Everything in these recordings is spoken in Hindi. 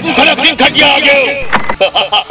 मैं डाकू खड़क सिंह खटिया आ गया अबे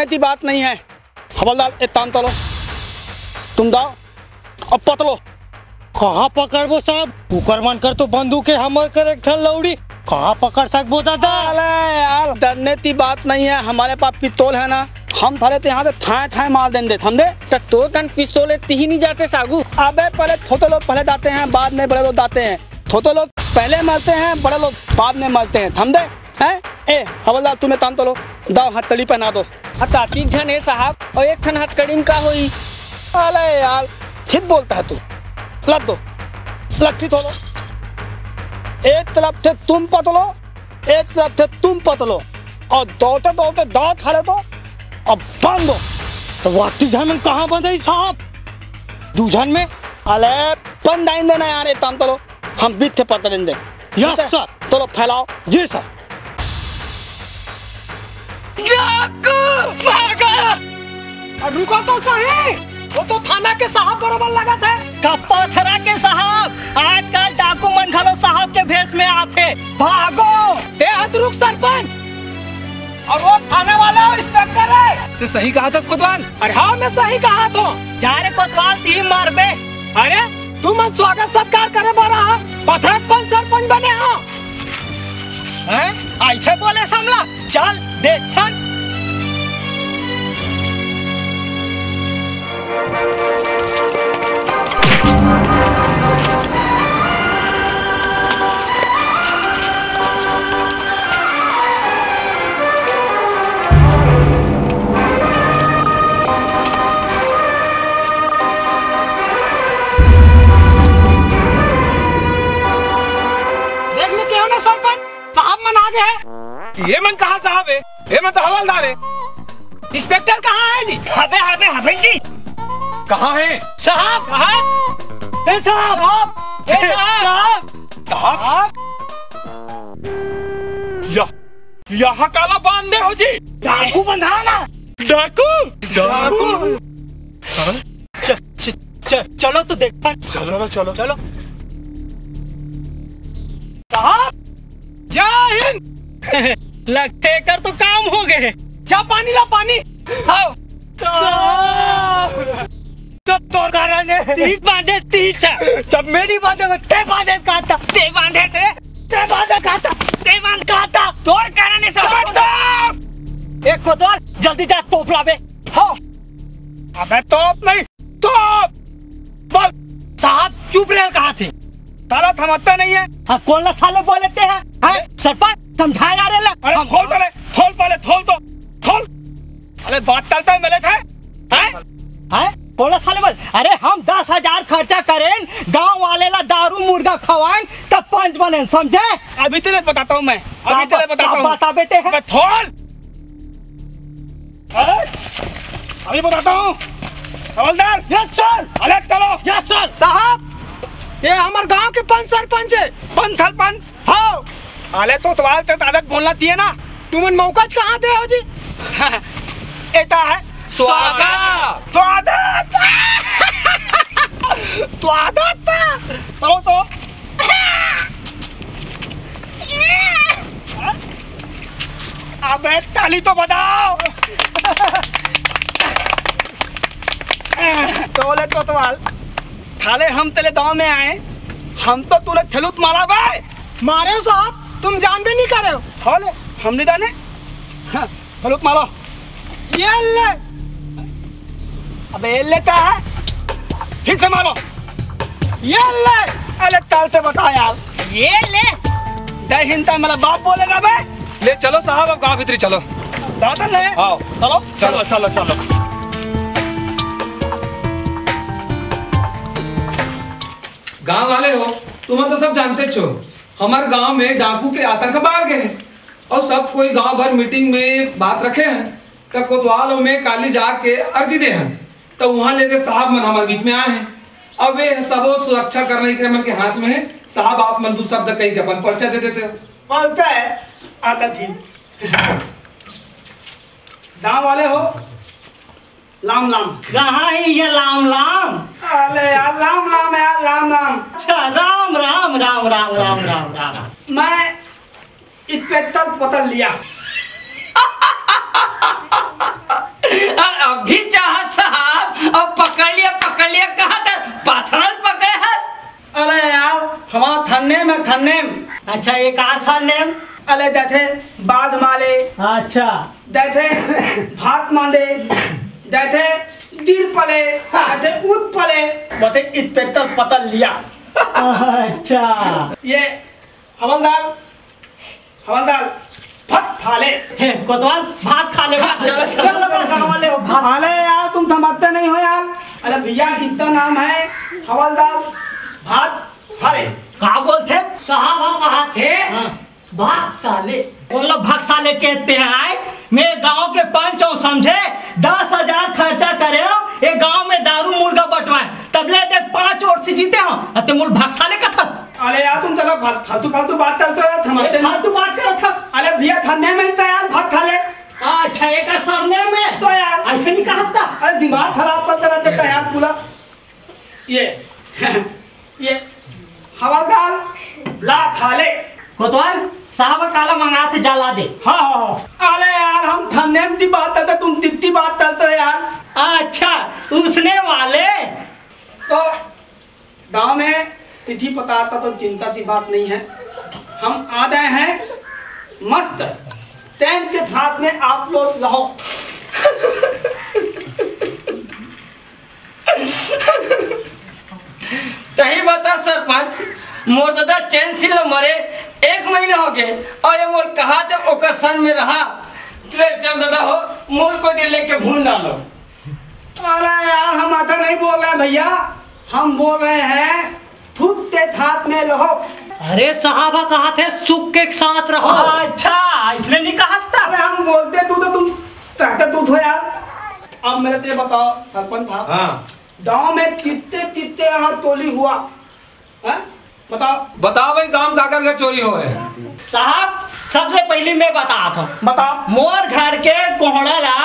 डरने की बात नहीं है। हवलदार एक तान तलो तुम दाओ अब पतलो कहाँ पकड़बो साहब कुकर मन कर तो बंदूक है हमर कर एक ठन लौड़ी। कहाँ पकड़ सकबो दादा? अरे यार डरने की बात नहीं है। हमारे पास पिस्तौल है ना। हम थारे तो यहाँ से ठाए ठाए मार देंगे समझे? तो तो कन पिस्तौल ही नहीं जाते सागू। अबे पहले छोटे लोग पहले जाते हैं बाद में बड़े लोग जाते हैं। छोटे लोग पहले मरते हैं बड़े लोग बाद में मरते हैं समझे? हैं? ए हवलदार तुम्हें तान तलो दाओ हथकड़ी पहना दो। अच्छा तीन जन है साहब और एक ठन हथकड़ी में का होई। अरे यार ठीक बोलता है तू। लग दो लग थोलो। एक तरफ़ से तुम पतलो एक तरफ़ से तुम पतलो। और दौड़ते दौड़ते दांत खा ले तो अब बाँध दो। तो वाटी झन में कहाँ बंधई साहब? दूझन में अरे बंद आइन देना यार तान तलो हम बीच थे पता देंगे यस सर चलो फैलाओ। जी सर रुको तो सही। वो तो थाना के साहब बरोबर लगा था कपथरा के साहब आजकल डाकू मन घलो साहब के भेष में आते भागो। ते हाथ रुक सरपंच। और वो थाने वाला इंस्पेक्टर है। तो सही कहा था कोतवाल? अरे हाँ मैं सही कहा तो जा रे कोतवाल ती मार बे। अरे तू मन स्वागत सत्कार करे बरा पथरक पन सरपंच बने हो। ऐसे बोले समला चल देख थन आगे है? ये मन कहा साहब है ये मन तो हवलदार है इंस्पेक्टर कहाँ है जी? अबे अबे अबे जी। कहाँ है? साहब साहब साहब साहब। यह यहाँ काला बांधे हो जी। डाकू बंधाना। डाकू? डाकू। च, च, च, चलो तो देखता चलो चलो। चलो। साहब जय हिंद! लगते कर तो काम हो गए। जा पानी, ला पानी। तो कारण तीस बांधे तीस जब मेरी बांधे ते बांधे काटा, ते बांधे थे, ते बांधे काटा, ते बाँध काटा। तोर कारण है सब एक कोतवाल जल्दी जा, तोप लावे। हाँ। अबे तोप नहीं, तोप। बोल साहब चुप रहे कहा थे? ताला थमाता नहीं है। हाँ कौन ला साले बोलते हैं? हैं? सरपंच समझाया रे ला अरे खोल पहले खोल पहले खोल तो। खोल। अरे बात चलता है मेरे थे? हैं? हैं? कौन ला साले बोल? अरे हम दस हज़ार खर्चा करें गाँव वाले ला दारू मुर्गा खवाएँ तब पंच बने समझे? अभी तेरे बताता हूँ मैं। अभी तेरे बताता हूँ। बता बेटे हैं? खोल। अरे अभी बताता हूँ। हवलदार। Yes sir. अलग चलो। Yes sir. साहब। ये हमारे गाँव के पंच सरपंच है। पंच सरपंच हाँ अरे तो तुम्हारे तो अलग बोलना चाहिए ना। तुम इन मौकाज कहाँ थे हो जी? एता है। स्वागत। स्वागत। स्वागत। चलो तो। अबे ताली तो बजाओ। पिस्तौल है कोतवाल थाले हम तेरे गाँव में आए। हम तो तूने थेलुत मारा भाई। मारे साहब तुम जान भी नहीं कर रहे हो। हम नहीं जाने। हाँ, थेलुत मारो। ये ले। अबे ये लेता है। फिर से मारो। ये ले। अरे ताल से बता यार। ये ले। जय हिंद मेरा बाप बोलेगा भाई। ले चलो साहब अब गाँव भीतरी चलो। दादा ले। आओ। चलो चलो। चलो चलो चलो। गाँव वाले हो तुम तो सब जानते छो हमारे गाँव में डाकू के आतंक बढ़ गए और सब कोई गाँव भर मीटिंग में बात रखे हैं तो कोतवाल में काली जाके अर्जी दे हैं। तो वहाँ लेके साहब मन हमारे बीच में आए हैं। अब वे सबो सुरक्षा करने के मन के हाथ में है। साहब, आप मन दू शब्द कही के अपन पर्चा दे देते हो। बोलता है आता थी। गाँव वाले हो लाम लाम कहाँ है ये लाम लाम अरे यार लाम लाम है यार लाम लाम अच्छा राम राम राम राम राम राम राम मैं इंस्पेक्टर पकड़ लिया। अभी चाह साहब। अब पकड़ लिया पकड़ लिया। कहा था? पाथरल पकड़े हस अरे यार हमारा थन्ने में थन्ने में अच्छा ये कहा सा नेम? अरे जैसे बाज माले अच्छा। जैसे भात मांदे जैसे दीर पले जैसे ऊद पले। वैसे इंस्पेक्टर पकड़ लिया। अच्छा। ये हवलदार हवलदार फट थाले हे, कोतवाल भात खा ले चलो, चलो। हो। भात थाले यार तुम समझते नहीं हो यार। अरे भैया कितना नाम है? हवलदार भात थाले कहा बोलते? साहब कहा थे। हाँ। भाग साले वो लोग भाग कहते हैं आए। मेरे गाँव के पंच हो समझे। दस हज़ार खर्चा करे हो। ये गाँव में दारू मुर्गा बंटवाए। तबले देख पाँच और से जीते हो। अते मुल भाग साले का था अरे यार तुम चलो फालतू फालतू बात करते हो समझते नहीं फालतू बात कर था अरे भैया थन्ने में था यार भात थाले अच्छा एक सामने में। तो यार। ऐसे नहीं कहा था। अरे दिमाग खराब करते रहते था यार पूरा? ये ये हवलदार ला थाले कोतवाल साहब काला मंगा थे जला दे हाँ। अरे यार हम थन्ने में की बात करते तुम तिप्ती बात करते यार। अच्छा उसने वाले। तो गाँव में तिथि पकारता तो चिंता की बात नहीं है। हम आ गए हैं मस्त। टैंक के साथ में आप लोग रहो। तही बता सरपंच मोर दादा चैन से तो मरे एक महीना हो गए और ये मोर कहा जब ओकर सन में रहा। ट्रे चल दादा हो मोर को दे लेके भूल ना लो। अरे यार हम आता नहीं बोल रहे भैया हम बोल रहे हैं थूक के साथ में रहो। अरे साहबा कहा थे सुख के साथ रहो। अच्छा इसने नहीं कहा था। अरे हम बोलते तू तो तुम कहते तू तो यार। अब मेरे तेरे बताओ सरपंच साहब। हाँ। गाँव में कितने कितने यहाँ टोली हुआ? है? बताओ। बताओ भाई गाँव काकर का चोरी हो है साहब सबसे पहले मैं बता था। बताओ। मोर घर के कोहड़ा ला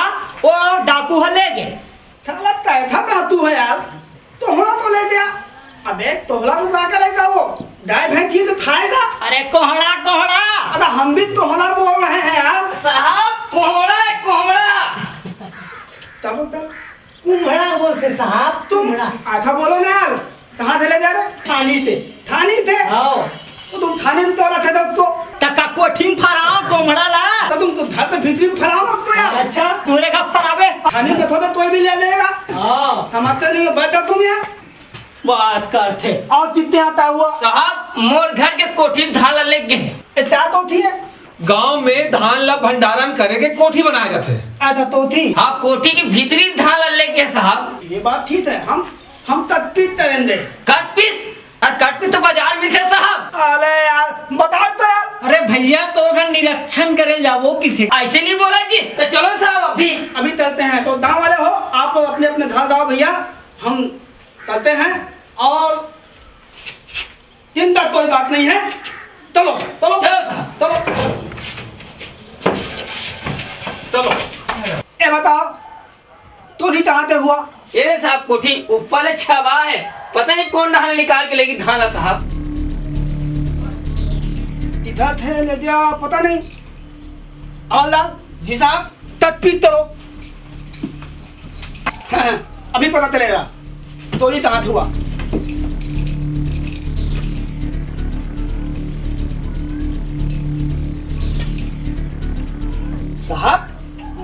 वो डाकू है ले गए। कैसा का तू है यार? तोहरा तो ले गया। अबे तोहरा तो जाकर ले जाओ गाय भैंस चीज़ तो खाएगा। अरे कोहड़ा कोहड़ा। अरे हम भी तोहरा बोल रहे हैं यार। साहब कोहड़ा है कोहड़ा। चलो चल कुम्हड़ा बोलते साहब तुम आखा बोलो ना यार। कहाँ से ले जा रहे थाली से। थाने थे आओ तो तुम थाने में तो रखे थे उसको टका कोठिन फराओ कोमड़ा ला। तो तुम तो घर पे भीतरी में फैलाओ ना उसको यार। अच्छा पूरे का फरावे? थाने में थोड़ा तो भी ले लेगा। हाँ। समझते नहीं बैठो तुम यार। बात करते। और कितने आता हुआ? साहब मोर घर के कोठी धान धाला ले गए। इतना तो थी है। गाँव में धान ला भंडारण करे के कोठी बनाए जाते हैं। आधा तो थी हाँ कोठी की भीतरी धाला ले गए साहब। ये बात ठीक है। हम हम पीट करेंगे। कट पीस और तो बाज़ार मिलते साहब। अरे यार बताओ तो यार। अरे भैया तो अगर निरीक्षण करे जाओ किसी? ऐसे नहीं बोला जी। तो चलो साहब अभी। अभी चलते हैं। तो गाँव वाले हो आप लोग अपने अपने घर जाओ भैया। हम चलते हैं। और चिंता कोई बात नहीं है। चलो चलो। चलो चलो। चलो। ए बताओ तू नहीं कहाँ हुआ? ये साहब कोठी ऊपर छबा है। पता नहीं कौन धान निकाल के लेगी धाना साहब। इधर थे ले दिया पता नहीं। हवलदार जी साहब तक पीट करो अभी पता चलेगा। तोरी दांत हुआ। साहब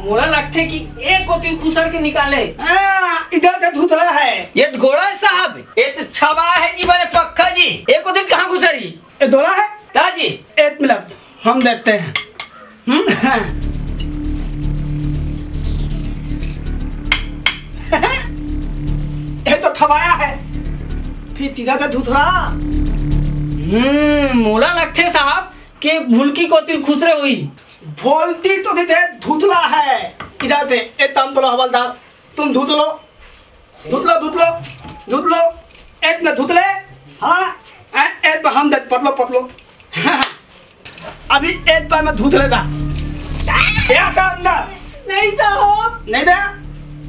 मोड़ा लगते कि एक को तीन खुसर के निकाले। हाँ, इधर का धुतला है। ये घोड़ा है साहब ये तो छबा है जी बड़े पक्का जी। एक को दिन कहाँ घुसरी ये धोला है? जी एक मिनट हम देखते हैं। हम्म, हाँ। ये तो थवाया है। फिर सीधा का धुतला हम्म मोला लगते साहब के भूलकी को तीन खुसरे हुई। बोलती तो थी धुतला है इधर से एक तम तो हवलदार तुम धुत लो धुत लो धुत लो धुत लो एक में धुत ले हाँ ए- एक में हम दे पतलो पतलो हाँ। अभी एक बार में धुत लेगा आता अंदर नहीं साहब नहीं दे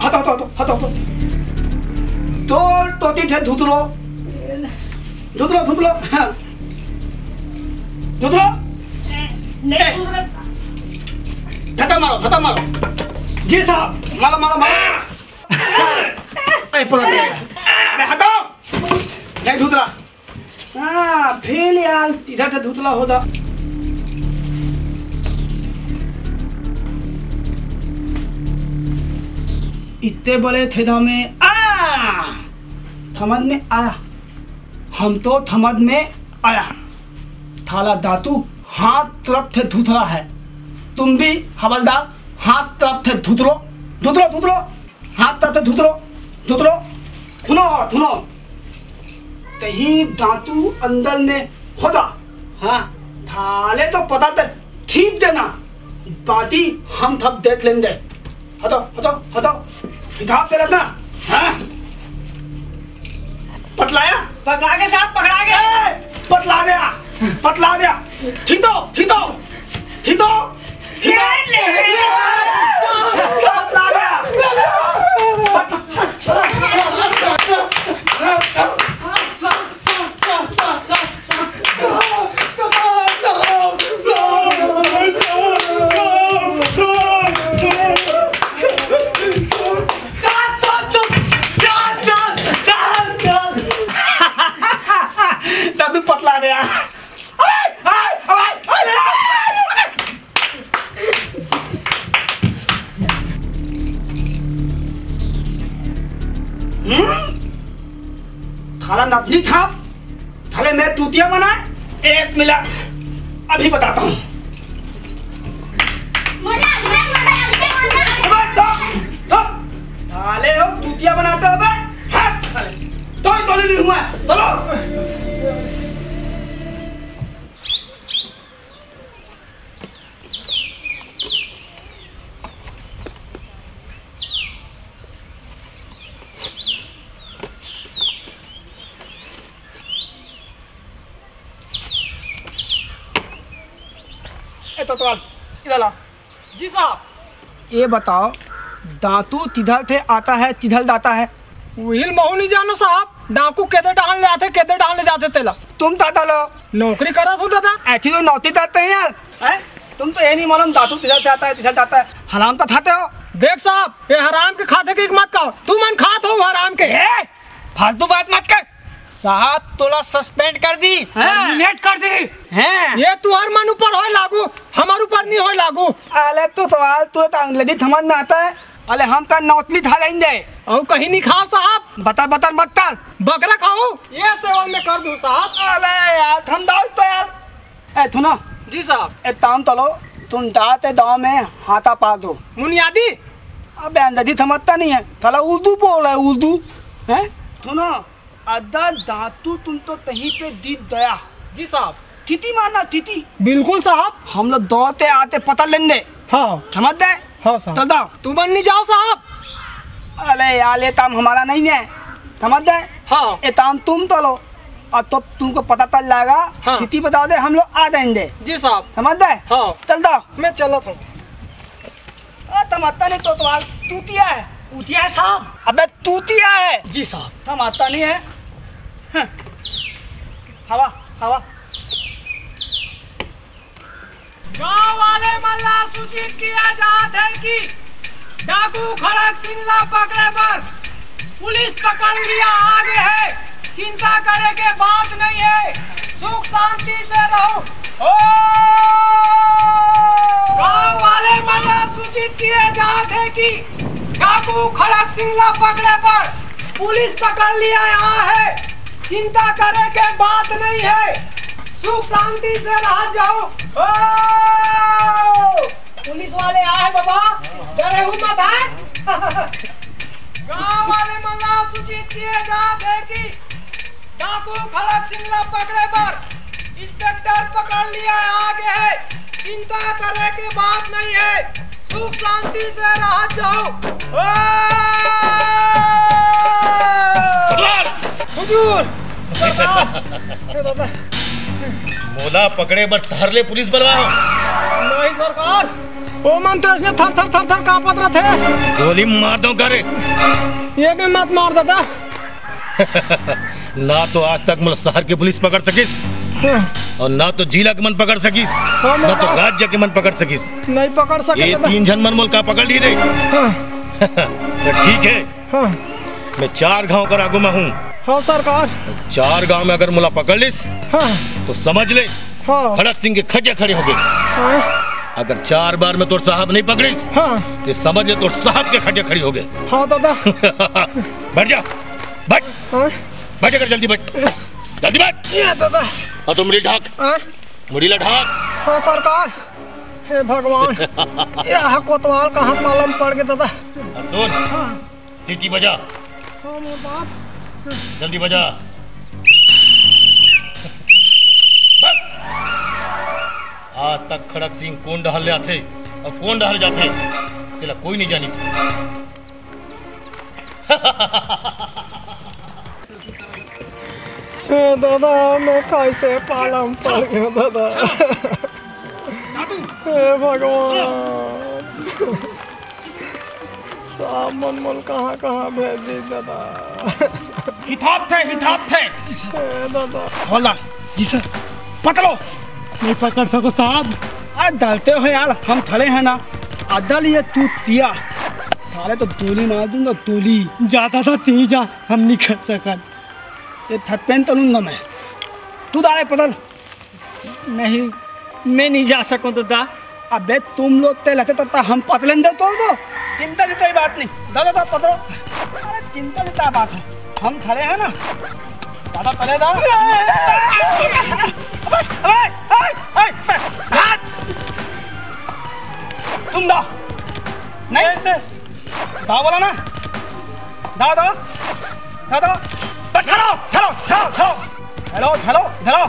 हटो हटो हटो हटो हटो तो तोती थे धुत लो धुत लो धुत लो हाँ। धुत लो ए, धक्का मारो धक्का मारो जी साहब मारो मारो मारो अरे हटाओ नहीं धुतला हाँ फेल यार इधर से धुतला होता इतने बड़े थे में आ थमद में आया हम तो थमद में आया थाला दातू हाथ तरफ़ थे धुतरा है तुम भी हवलदार हाथ तरफ़ थे धुतरो धुतरो धुतरो हाथ तरफ़ थे धुतरो। धुतरो सुनो सुनो कहीं दांतू अंदर में होगा हाँ। थाले तो पता तक ठीक देना बाकी हम थब देख लेंगे। हटो हटो हटो हिसाब से रखना हाँ। पतलाया। पकड़ा के साहब पकड़ा के। पतला गया पतला गया। ठीक तो ठीक तो ठीक तो। ठीक तो थाला नथनी था भले मैं तूतिया बना एक मिला अभी बताता हूँ। तो तो, तो, तो हो तूतिया बनाते हो तो तो तो तो तो नहीं हुआ तो चलो तो इधर ला। जी साहब। ये बताओ दांतू तिधर थे आता है तिधर जाता है? विल महू नहीं जानो साहब डाकू केदे डाल ले आते केदे डाल ले जाते तेला। तुम दादा लो। नौकरी करा तू दादा। ऐसी तो नौती जाते हैं यार। हैं? तुम तो ये नहीं मालूम दांतू तिधर से आता है तिधर जाता है। हराम तो खाते हो। देख साहब ये हराम के खाते की मत कहो। तू मन खात हो हराम के। फालतू बात मत कर। साहब तोला सस्पेंड कर दी। नेट कर दी। हैं? ये तू हर मन ऊपर हो लागू हमार ऊपर नहीं हो लागू। अरे तो सवाल तू तो अंग्रेज़ी समझ में आता है। अरे हम तो नौतली था देंगे और कहीं नहीं खाओ साहब। बता बता मत कर। बकरा खाओ। ये सेवन में कर दूँ साहब। अरे यार हम दाल तो यार। ए सुनो। जी साहब। एक काम चलो तुम जाते गाँव में हाथा पा दो। मुनियादी। अब अंग्रेज़ी समझता नहीं है। साला उर्दू बोल रहा है उर्दू। है? सुनो। अदा दांतू तुम तो कहीं पे दीद गया। जी साहब। तिथि मारना तिथि बिल्कुल साहब। हम लोग दौड़ते आते पता लेंगे। हाँ। समझ गए? हाँ साहब। चल दाओ तू बन नहीं जाओ साहब। अरे यार ये काम हमारा नहीं है। समझ गए? हाँ। ये काम तुम चलो और तो तुमको पता चल जाएगा। हाँ। तिथि बता दे हम लोग आ जाएँगे। जी साहब। समझ गए? हाँ। चल दाओ मैं चलत हूँ तमाता नहीं तो तुम्हारा तूतिया है। तूतिया है साहब। अबे तूतिया है। जी साहब। तमाता नहीं हाँ। हवा हवा। गाँव वाले मल्ला सूचित किया जात है कि डाकू खड़क सिंगला पकड़े पर। पुलिस पकड़ लिया, आगे है। चिंता करे के बात नहीं है। सुख शांति से रहो। गाँव वाले मज़ा सूचित किए जाते कि डाकू खड़क सिंगला पकड़े पर। पुलिस पकड़ लिया, यहाँ है। चिंता करे के बात नहीं है। सुख शांति से रह जाओ। ओ! पुलिस वाले आए बाबा। डरे हूँ मत है। गाँव वाले मल्ला सूचित किए जाते कि डाकू खड़क सिंगला पकड़े पर। इंस्पेक्टर पकड़ लिया आगे है। चिंता करे के बात नहीं है। सुख शांति से रह जाओ। ओ! हुजूर! मोला पकड़े बर सहरले पुलिस बलवाओ नहीं सरकार। ओ मंत्री ने थर थर थर थर कांपत रहे गोली मार दो करे ये भी मत मार दादा। ना तो आज तक मोला शहर की पुलिस पकड़ सकिस और ना तो जिला के मन पकड़ सकिस ना तो राज्य के मन पकड़ सकिस। नहीं पकड़ सके ये तीन जन मन मोल का पकड़ ली रे। हाँ, तो ठीक है। हाँ, मैं चार गाँव का आगू में हूँ। हाँ सरकार। चार गाँव में अगर मुला पकड़ लिस हाँ। तो समझ ले हाँ। खड़क सिंह के खजे खड़े हो गए। हाँ, अगर चार बार में तोर साहब नहीं पकड़िस हाँ। तो समझ ले तोर साहब के खजे खड़ी हो गए। हाँ दादा। बैठ जा बैठ। हाँ, बैठ कर जल्दी बैठ। जल्दी बैठ। दादा। और तुम मुड़ी ढाक। हाँ, मुड़ी ला ढाक। हाँ सरकार। हे भगवान। यह कोतवाल कहाँ पालम पड़ गया दादा। सुन। हाँ, सीटी बजा। हाँ मोर बाप जल्दी बजा। बस। आज तक खड़क सिंह कौन डहल ले आथे और कौन डहल जाथे तेला कोई नहीं जानी। हे दादा मैं कैसे पालम पड़ गया दादा। हे भगवान। साहब मनमोल कहाँ कहाँ भेज दी दादा? हिथाप थे हिथाप थे। होला जी सर पकड़ो। नहीं पकड़ सको साहब। आज डालते हो यार हम खड़े हैं ना। अदल ये तू तिया। साले तो गोली मार दूँगा गोली ज़्यादा था तीजा हम नहीं कर सकन ये थप्पेन तलूँगा मैं। तू दाले पटल नहीं मैं नहीं जा सकूँ तो दा। अबे तुम लोग ते लते तब हम पतलेंगे तो चिंता की कोई बात नहीं। दादा दादा पकड़ो। चिंता की क्या बात है? हम खड़े हैं ना। दादा पहले दा अबे, अबे, अबे, अबे, हाथ! तुम दा नहीं। ऐसे दा बोला ना। दा दा दा दा बस खड़ो खड़ो खड़ो खड़ो हेलो हेलो हेलो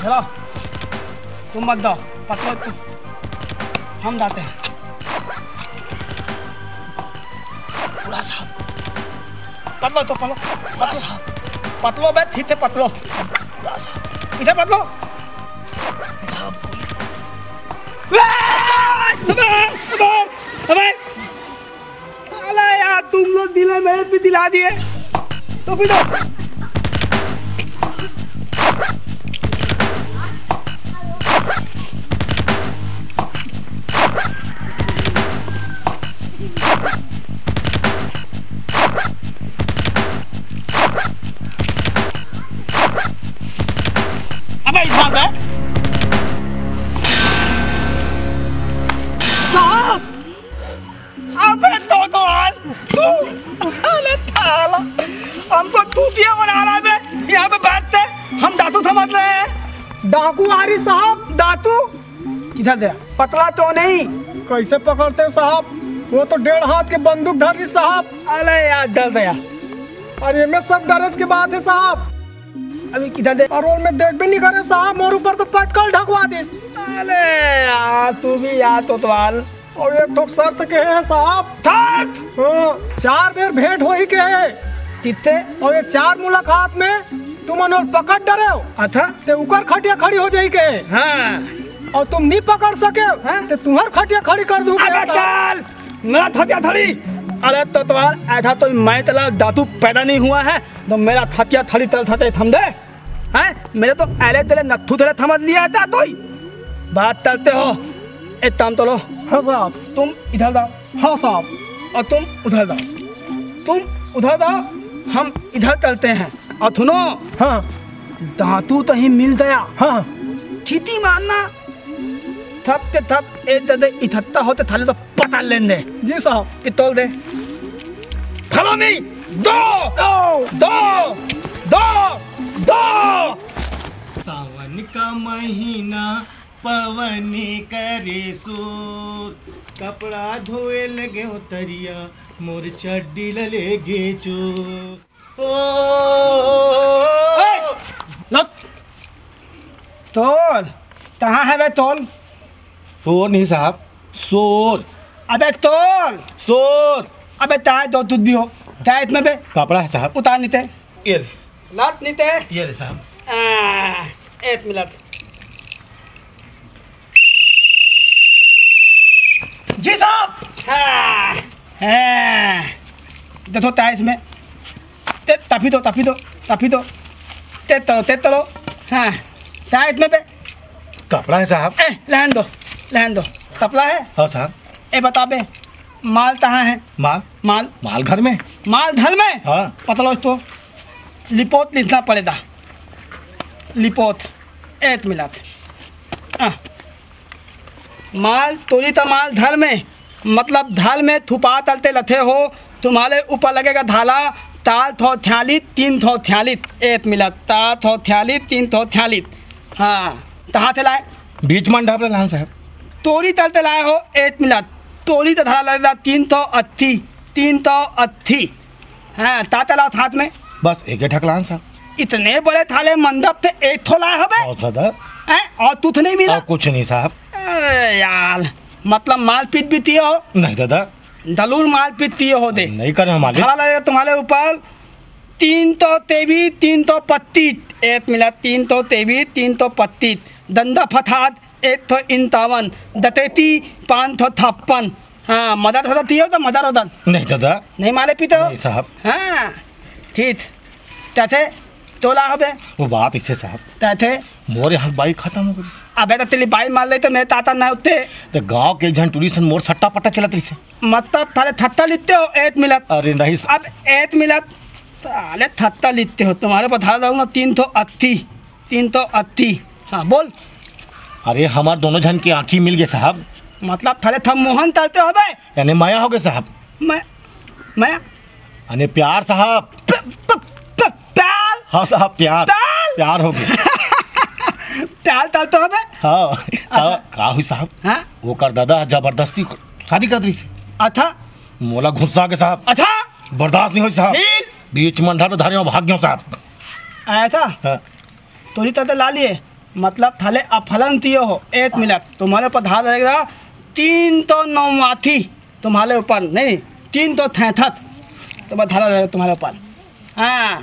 हेलो तुम मत दो पतलो तुम। हम जाते हैं। पूरा साहब पतलो तो पतलो पतलो। पतलो बे ठीक पतलो। इधर पतलो। अबे, यार तुम लोग दिला मेहनत भी दिला दिए। तो फिर अबे तो तो हाल। तू अरे थाला। हमको तूतिया बना रहा है। यहाँ पे बैठते हम दातू समझ रहे हैं। डाकू आरी साहब। दातू किधर दे। पतला तो नहीं। कैसे पकड़ते साहब? वो तो डेढ़ हाथ के बंदूक धरी साहब। अरे यार डर गया। और ये में सब डरज की बात है साहब। अभी किधर दे? और में देख भी नहीं करे साहब। मोर ऊपर तो पटकल ढकवा दे अरे यार तू भी यार तो तवाल और एक ठोक शर्त के है साहब। हाँ, चार बेर भेंट हो ही के है। कितने और ये चार मुलाकात में तुम और पकड़ डरे हो। अच्छा? ते उकर खटिया खड़ी हो जाई के हाँ। और तुम नहीं पकड़ सके हैं। ते तुम्हार खटिया खड़ी कर दूँगा अबे चल! मेरा थकिया थड़ी। अरे तो तुम्हार ऐसा तो मैं तला दातू पैदा नहीं हुआ है तो मेरा थकिया थड़ी तल थते थम दे हैं? मेरे तो ऐले तेरे नथु तेरे थमद लिया था तो बात करते हो। एक काम तो लो हाँ साहब तुम इधर जाओ। हाँ साहब और तुम उधर जाओ। तुम उधर दो हम इधर चलते हैं। और सुनो। हाँ। धातु तो ही मिल गया। हाँ। चीटी मारना। थप के थप एक दे इकट्ठा होते थाले तो पता लेने। जी साहब। इतोल दे। Follow me. दो। दो। दो। दो। दो। सावन का महीना पवन करे सूर कपड़ा धोए लगे उतरिया मोर चड्डी लगे चोर ओ! तोल! कहाँ है बे तोल? शोर नहीं साहब शोर अबे तोल! सोर अबे ताय दो दूध भी हो। ताय इसमें बे। कपड़ा है साहब। उतार नीते। ये लट नीते। ये साहब। आ, एक मिनट। जी साहब! हाँ, हाँ। देखो ताय इसमें। ते तफी दो तफी दो तफी दो। ते तलो ते तलो। हाँ। ताय इसमें पे? कपड़ा है साहब। ए लहन दो लहन दो। कपड़ा है? हाँ साहब। ए बता बे माल कहाँ है? माल? माल। माल घर में? माल घर में? हाँ। पता तो लिपोत लिखना पड़ेगा। लिपोत एक मिनट। आ, माल तोरी तो माल धर में मतलब धर में थुपा तलते लथे हो तुम्हारे ऊपर लगेगा धाला ताल थो थ्यालित तीन थो थ्यालित एक मिनट ता थो थ्यालित तीन थो थ्यालित। हाँ कहाँ से लाए। बीच में ढाबला नाम साहब। तोरी तलते लाए हो एक मिनट तोरी तो धारा लगेगा तीन थो अट्ठी तीन तो अट्ठी हाँ ताते लाओ हाथ में। बस एक ही ठकलान साहब। इतने बड़े थाले मंडप थे एक थो लाए हो और तू तुथ नहीं मिला? कुछ नहीं साहब। अरे यार मतलब माल पीत भी तिये हो नहीं दादा। दलूल माल तिये हो दे। नहीं करे हमारे तुम्हारे ऊपर। तीन तो तेवी तीन तो पत्तीस एक मिला तीन तो तेवी तीन तो पत्तीस दंदा फथात एक तो इंतावन। दतेती पाँच तो थप्पन हाँ मदर होता तिये हो तो मदर होता नहीं दादा। नहीं माले पीते हो? साहब। हाँ ठीक। तथे तोला हो वो बात इससे साहब। तथे मोर यहाँ बाइक खत्म हो गई। अबे तो तेरी बाई मार ले तो मैं ताता ना उठते। तो गाँव के जन टूरिस्ट मोर सट्टा पट्टा चलत रही से मतलब थारे थत्ता लिखते हो एक मिनट अरे नहीं अब एक मिनट ताले थत्ता लिखते हो तुम्हारे बता दूँगा तीन तो अस्सी तीन तो अस्सी हाँ बोल। अरे हमार दोनों जन की आंखी मिल गए साहब। मतलब थारे थम मोहन तलते हो बे यानी माया हो गए साहब। मैं मैं। यानी प्यार साहब। प, प, प, प्याल हाँ साहब प्यार। प्यार। प्यार हो गए। प्याल तलते हो बे हाँ का, का हुई साहब हाँ? वो कर दादा ज़बरदस्ती शादी कर दी अच्छा। मोला घुस्सा के साहब। अच्छा। बर्दाश्त नहीं हुई साहब। बीच मंडा तो धारे भाग गयो साहब। ऐसा हाँ, तोरी तो ला लिए मतलब थाले अफलन तियो हो एक मिनट। तुम्हारे ऊपर धार रहेगा तीन तो नौमाथी तुम्हारे ऊपर नहीं तीन तो थैथत। तो धारा रहेगा तुम्हारे ऊपर। हाँ।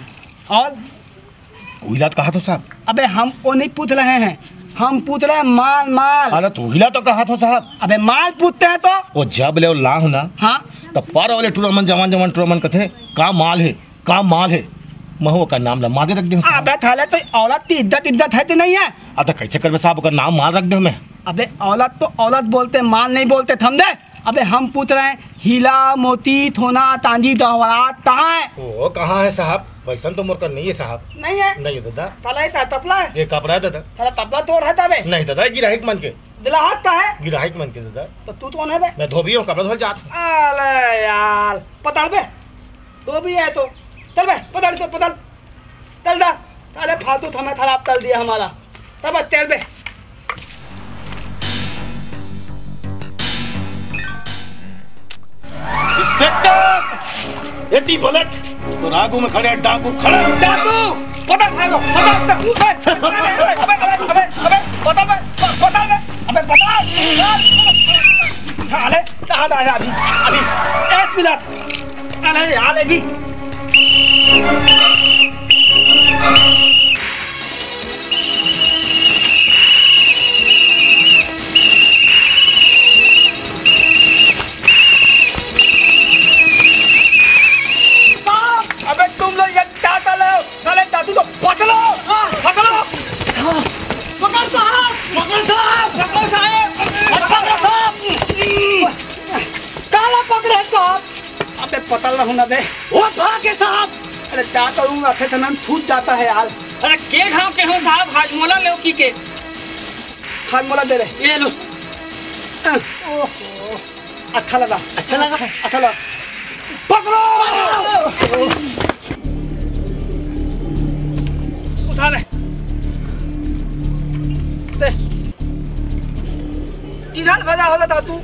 और उहिला तो कहा तो साहब। अबे हम वो नहीं पूछ रहे हैं। हम पूछ रहे हैं माल माल। अरे तो उहिला तो कहा तो साहब। अबे माल पूछते हैं तो। वो जब ले वो लाहू ना हाँ। तो पर वाले टूर्नामेंट जवान जवान टूर्नामेंट कथे का माल है का माल है। महू का नाम लंबा दे रख दे अबे थाले तो औलाद की इज़्ज़त इज़्ज़त है कि नहीं है? अब तो कैसे करबे साहब का नाम माल रख दे मैं अबे औलाद तो औलाद बोलते माल नहीं बोलते थमदे अबे हम पूछ रहे हैं हीला मोती थोना तांजी दहवरात कहाँ है? वो कहाँ है साहब? वैसा तो मोर का नहीं है साहब। नहीं है। नहीं दादा। तला है तपला है। ये कपड़ा है दादा। तेरा तबला तोड़ है तबे। नहीं दादा गिराहिक मन के। दिला का है? गिराहिक मन के दादा। तो तू कौन है बे? मैं धोबी हूँ कपड़ा धोल जात। अरे यार पता बे। तो भी है तो। चल बे पता तो पता चल दा। अरे फालतू हमें खराब कर दिया हमारा। तब चल बे। Inspector eighty bullet! तो रागू में खड़े डाकू खड़े डाकू! पता भागो पता डाकू अबे अबे अबे पता बे पता बे अबे पता अरे, कहाँ आया अभी? अभी एक मिनट। अरे यार अभी पता रहूँ ना बे वो भागे साहब अरे क्या करूँ रखे थे मैं छूट जाता है यार। अरे के घाव के हो साहब हाजमोला लौकी के? हाथ मोला दे। रहे ये लो। ओहो अच्छा लगा अच्छा लगा? अच्छा लगा। पकड़ो! उठा ले दे। किधर भजा होगा दातू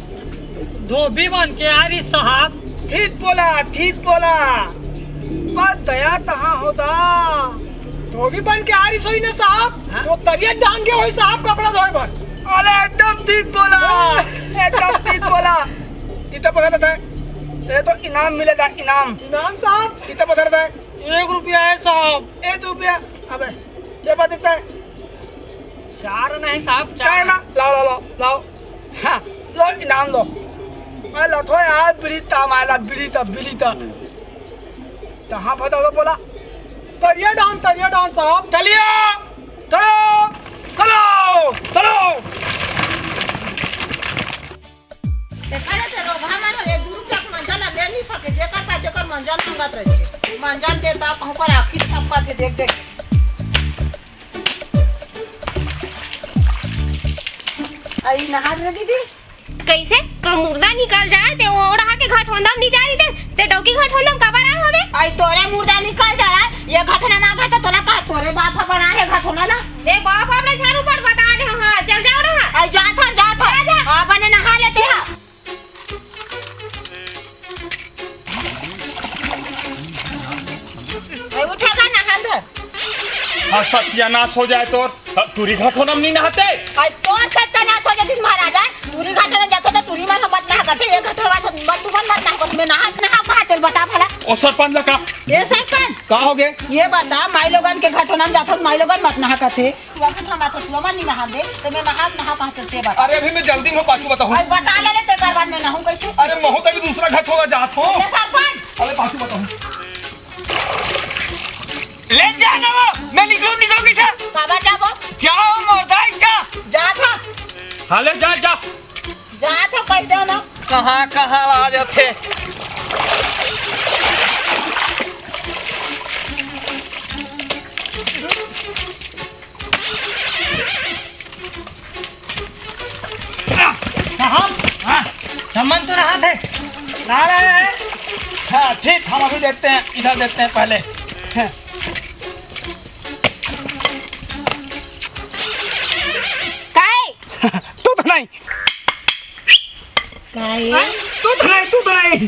धोबी बन के आ रही साहब। ठीक बोला ठीक बोला। पर दया तहाँ होता। धोबी बन के आ रही सोई ना साहब? तो तरियत डांग के होई साहब कपड़ा धोए पर। अरे एकदम ठीक बोला। एकदम ठीक बोला। कितना पता रहता है? ये तो इनाम मिलेगा इनाम। इनाम साहब? कितना पता रहता है? एक रुपया है साहब। एक रुपया? अबे ये बात दिखता है? चार नहीं साहब चाय ना लाओ लाओ लाओ। लाओ हाँ लो इनाम लो मैं लथो यार, बिलीता माला बिलीता बिलीता। कहाँ पता होगा बोला। तरिया डांस तरिया डांस, साहब। चलिए चलो चलो चलो देखाले ते लोग हमारा ये नहीं सके। जेकर पा जेकर मंजल संगत रहे छे मंजल देता कहूँ पर आखिर सबका देख देख। आई नहा दीदी? कैसे? का मुर्दा निकल जाए ते ओढ़ा के घट होंदम नहीं जा रही ते ते डौकी घट होंदम कबर आ हवे आई तोरे मुर्दा निकल जाए ये घटना मांगा तो तोरा का तोरे बाप बना है घटना ना? ए बाप अपने झाड़ू पर बता दे हाँ चल जाओ रहा आई जा था जा था। हाँ बने नहा लेते हैं। आई उठेगा नहा दे हाँ सत्यानाश हो जाए तो तुरी घट होना नहीं नहाते। आई कौन सकता ना तो जतिन महाराजा टूरी घाटे तो में मत ना करते ये घाटे में मत तू मत ना करते मैं नहा नहा घाटे बता भला। ओ सरपंच लगा ये सरपंच। का हो गए? ये बता माई लोगन के घाटो नाम जाते माई लोगन मत नहा करते वो घाटो तो तू नहीं नहा दे तो मैं नहा नहा कहते ते बता। अरे अभी मैं जल्दी में पाछू बताऊँ। आई बता ले ते बर्बाद में नहूं कैसे? अरे महू तक दूसरा घट होगा जात हो। ये सरपंच। अरे पाछू बताऊँ। ले जा वो मैं निकलूं निकलूं कैसे? काबर जाबो जाओ मोरदाई जा। जा था। हाले जा जा। जा था कह दो ना। कहाँ कहाँ आ जाते सम्मान तो रहा थे। ना रहे हैं। हाँ ठीक हम अभी देखते हैं इधर देखते हैं पहले। हाँ। काय? तू तो नहीं। हाँ? तू तो नहीं तू तो नहीं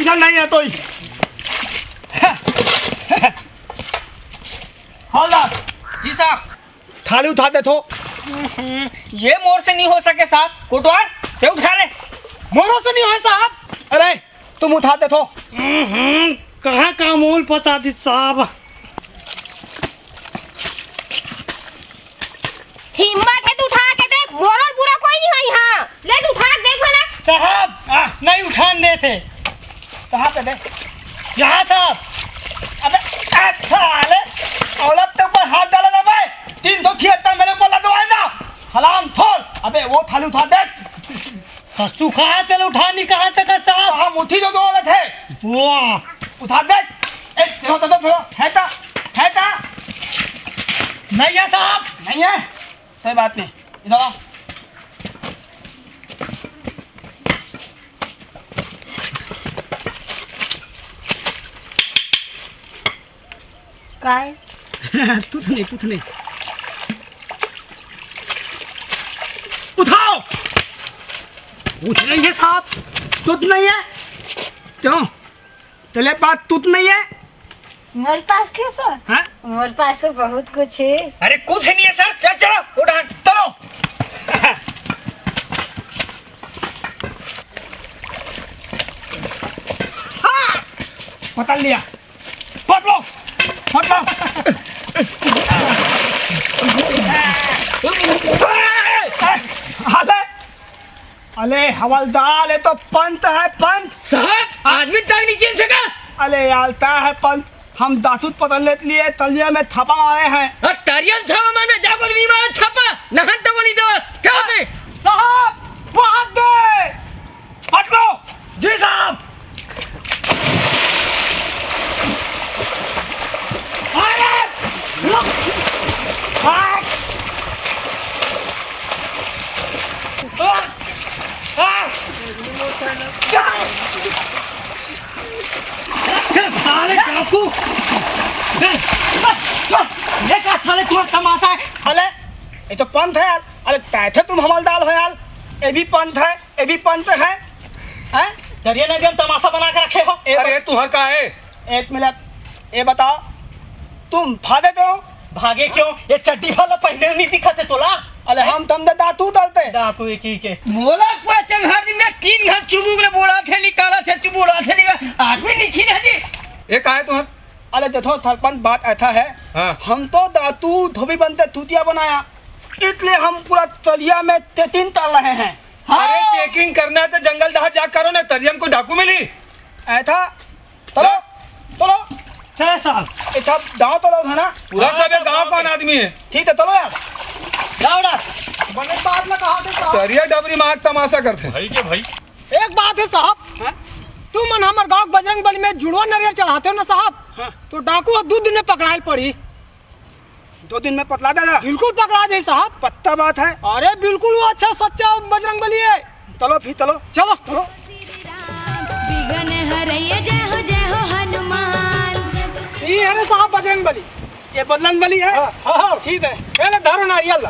इधर नहीं है तो जी साहब थाली उठा दे तो ये मोर से नहीं हो सके साहब कोटवार से उठा ले मोरो से नहीं है साहब अरे तुम उठा दे तो कहाँ का मूल पता दी साहब हिम्मत है तो उठा के देख। मोरल पूरा कोई नहीं है यहाँ। ले तू उठा के देख ना साहब आ, नहीं उठान दे थे। कहाँ पे दे यहाँ साहब अबे अच्छा अरे औरत के ऊपर हाथ डाला ना मैं तीन सौ छिहत्तर मेरे को लदवाए ना। हलाम छोड़ अबे वो थाली उठा दे सस्तु कहाँ चल उठानी कहाँ तक साहब? हम उठी जो दो औरत है। वाह। उठा दे ए देखो देखो देखो है का है का नहीं है साहब। नहीं है? कोई बात नहीं। इधर आओ। काय? तो नहीं तू तो नहीं। उठाओ। उठ नहीं है साहब तुत नहीं है क्यों? तेरे पास तुत नहीं है मोर पास कैसा हाँ? मोर पास तो बहुत कुछ है। अरे कुछ नहीं है सर। चल चलो उठा चलो। हाँ! पकड़ लिया। पकड़ो पकड़ो अरे अरे हवलदार ये तो पंत है पंत। साहब आदमी तक नहीं चिन सका अरे यालता है पंत। हम दातुत पतन लेत लिए तलिया में थपा आए हैं। हाँ, तरियन थपा माने जाबक नहीं मारे थपा। नहन तो बोली दोस क्या होते हाँ, साहब बहुत दे पकड़ो जी साहब। Ah! साले डाकू ये क्या साले तुम्हारा तमाशा है? अरे ये तो पंथ है यार। अरे कैथे तुम हमलदार हो यार। ये भी पंथ है ये भी पंथ है। हैं? दरिया नदी हम तमाशा बना के रखे हो। अरे तू का है? एक मिनट ये बताओ तुम भागे दो भागे क्यों? ये चड्डी वाला पहले नहीं दिखते तोला अरे हम तुमने दातू डालते। डाकू एक ही के। मोला पूरा चंघार दिन में तीन घर चुबुक ले बोला थे निकाला थे तू बोला थे निकाला। आदमी नहीं है जी। ये का है तुम्हार अरे देखो सरपंच बात ऐसा है। हाँ। हम तो दातू धोबी बनते तूतिया बनाया। इसलिए हम पूरा तलिया में तेतीन तल रहे हैं। अरे चेकिंग करना है तो जंगल डहार जा करो ना तरियम को डाकू मिली। ऐसा? चलो चलो। छह साल ऐसा गाँव तो लोग है ना? पूरा सब एक गाँव का आदमी है? ठीक है चलो यार। कहा तरिया डबरी मार तमाशा करते हैं। भाई के भाई एक बात है साहब। हाँ? तुम मन हमारे गाँव बजरंग बली में जुड़वा नरियर चढ़ाते हो ना साहब? हाँ? तो डाकू दो दिन में पकड़ाई पड़ी। दो दिन में पकड़ा देगा बिल्कुल पकड़ा जाए साहब। पत्ता बात है। अरे बिल्कुल वो अच्छा सच्चा बजरंग बली है। चलो फिर चलो। चलो। चलो। विघ्न हरय जय हो जय हो हनुमान। ये है ना साहब बजरंग बली। ये बजरंग बली है। हाँ ठीक है। पहले धरो नारियल।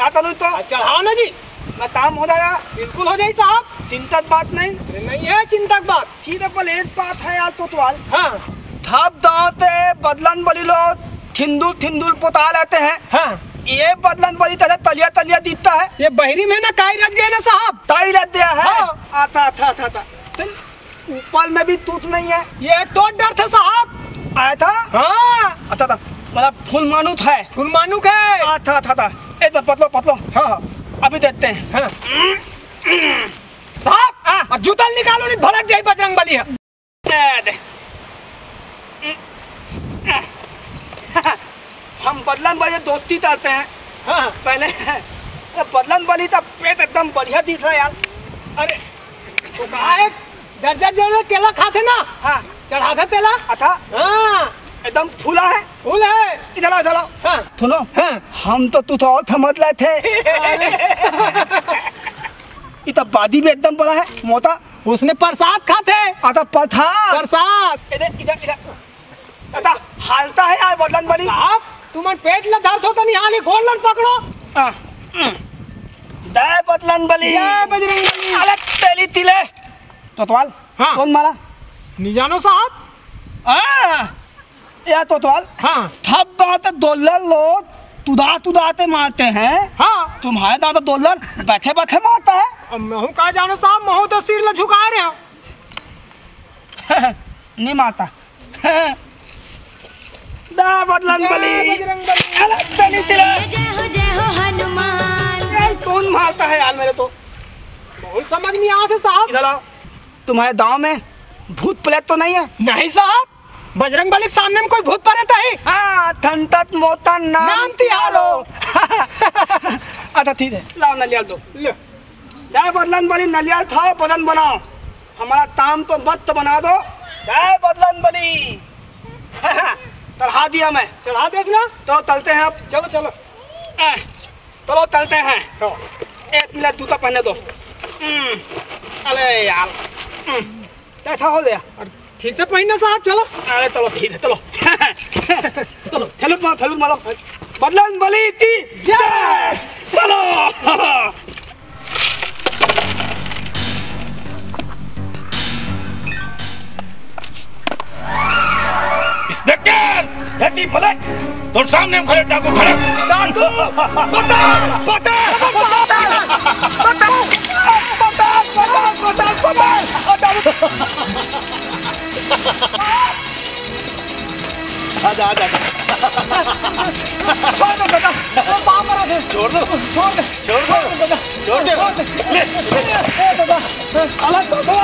तो? चढ़ाओ ना जी। ना काम हो जाएगा बिल्कुल हो जाए साहब। चिंतक बात नहीं। नहीं है चिंतक बात। ठीक है पर एक बात है यार तो हाँ। थप दाते बदलन बली लोग थिंदुल थिंदुल पोता लेते हैं। हाँ। ये बदलन बली तरह तलिया तलिया दिखता है। ये बहरी में ना काई रच गया ना साहब। ताई रच गया है। आता आता आता आता। ऊपर में भी तूत नहीं है। ये टोट डर था साहब। आया था? हाँ। अच्छा था मतलब फुल मानुत है। फुल मानुक है। अच्छा अच्छा था एक बार पतलो पतलो। हाँ हाँ। अभी देखते हैं। हाँ। साहब हाँ। जूता निकालो नहीं भड़क जाए बजरंग बली। हम बदलन बली दोस्ती करते हैं। हाँ। पहले बदलन बली का पेट एकदम बढ़िया दिख रहा है यार। अरे तो कहा है दर्जन जो केला खाते ना? हाँ। चढ़ाते तेला। अच्छा। हाँ। एकदम फूला है। फूल है। इधर आओ, इधर आओ। हाँ। सुनो हाँ। हम तो तू तो और समझ रहे थे। तो बादी भी एकदम बड़ा है मोटा। उसने प्रसाद खाते। अच्छा प्रसाद। प्रसाद। इधर इधर इधर। हालता है यार बदलन बली आप तुम पेट में दर्द हो तो नहीं हानि खोल लन पकड़ो जय बदलन बली जय बजरंग। बली अरे तेली तिले। तोतवाल हाँ। कौन मारा। निजानो साहब। हाँ या तोतवाल हाँ। थप दांत दोलर लोग तुदा तुदाते मारते हैं। हाँ। तुम्हारे दांत दोलर बैठे बैठे मारता है। महू कहा जानो साहब? महू तो सिर ल झुका रहे हो। नहीं मारता। दा बदलन बली। जय हो जय हो हनुमान। कौन मारता है यार मेरे तो? बहुत समझ नहीं आता साहब। तुम्हारे गाँव में भूत प्लेट तो नहीं है? नहीं साहब। बजरंग बली के सामने में कोई भूत प्रेत है? हाँ ठंटत मोतन नाम, नाम तिहारो अच्छा ठीक है। लाओ नलियाल दो। लो। जय बदलन बली नलियाल खाओ बदन बनाओ। हमारा काम तो मत बना दो। जय बदलन बली चढ़ा दिया मैं। चढ़ा दिया ना तो तलते हैं अब। चलो चलो। चलो तलते हैं। एक मिनट जूता पहने दो। हम्म, अरे यार। हम्म, कैसा हो गया। ठीक से पहनना साहब चलो। अरे चलो ठीक है चलो। चलो चलो मारो चलो मारो बदलन बली की जय। चलो। इंस्पेक्टर रेती पलट तोर सामने खड़े डाकू खड़े। डाकू पता पता पता दादा अरे तो तो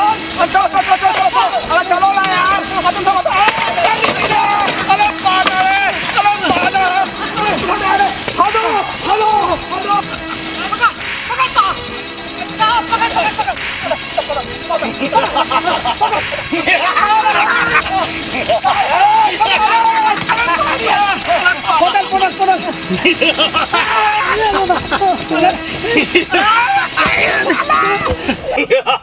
अच्छा अच्छा अच्छा अच्छा अरे चलो ना यार अब तुम तो बता अरे पागल है अरे पागल है अरे अरे हेलो हेलो हेलो पकड़ पकड़ ता साहब पकड़ पकड़ पकड़ पकड़ पकड़ पकड़ आ,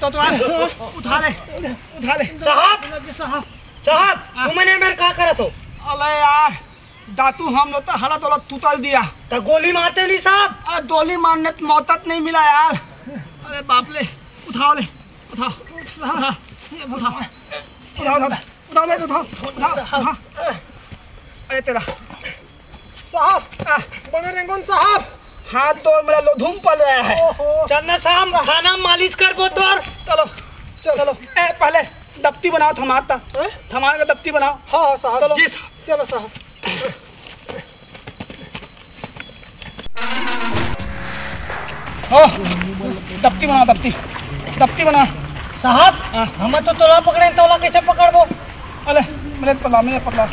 तो तो उठा ले उठा ले साहब साहब साहब मेरे का करत हो अरे यार दातू हम लोग तो हला दौलत तुतल दिया। तो गोली मारते नहीं साहब। अरे डोली मारने तो मौतत नहीं मिला यार। अरे बाप ले उठाओ ले उठाओ उठाओ उठाओ उठाओ ले उठाओ उठाओ अरे तेरा। साहब बने रेंगोन साहब। हाथ तो मेरा लोधूम पल रहा है। चलना साहब खाना मालिश कर बो तोर। चलो चलो। ए पहले दफ्ती बनाओ थमाता थमाने का दफ्ती बनाओ। हाँ साहब। चलो। जी चलो साहब। ओ दफ्ती बनाओ दफ्ती। दफ्ती बनाओ। साहब हम तो तोला पकड़े तोला कैसे पकड़बो? अरे मेरे पला मेरे पला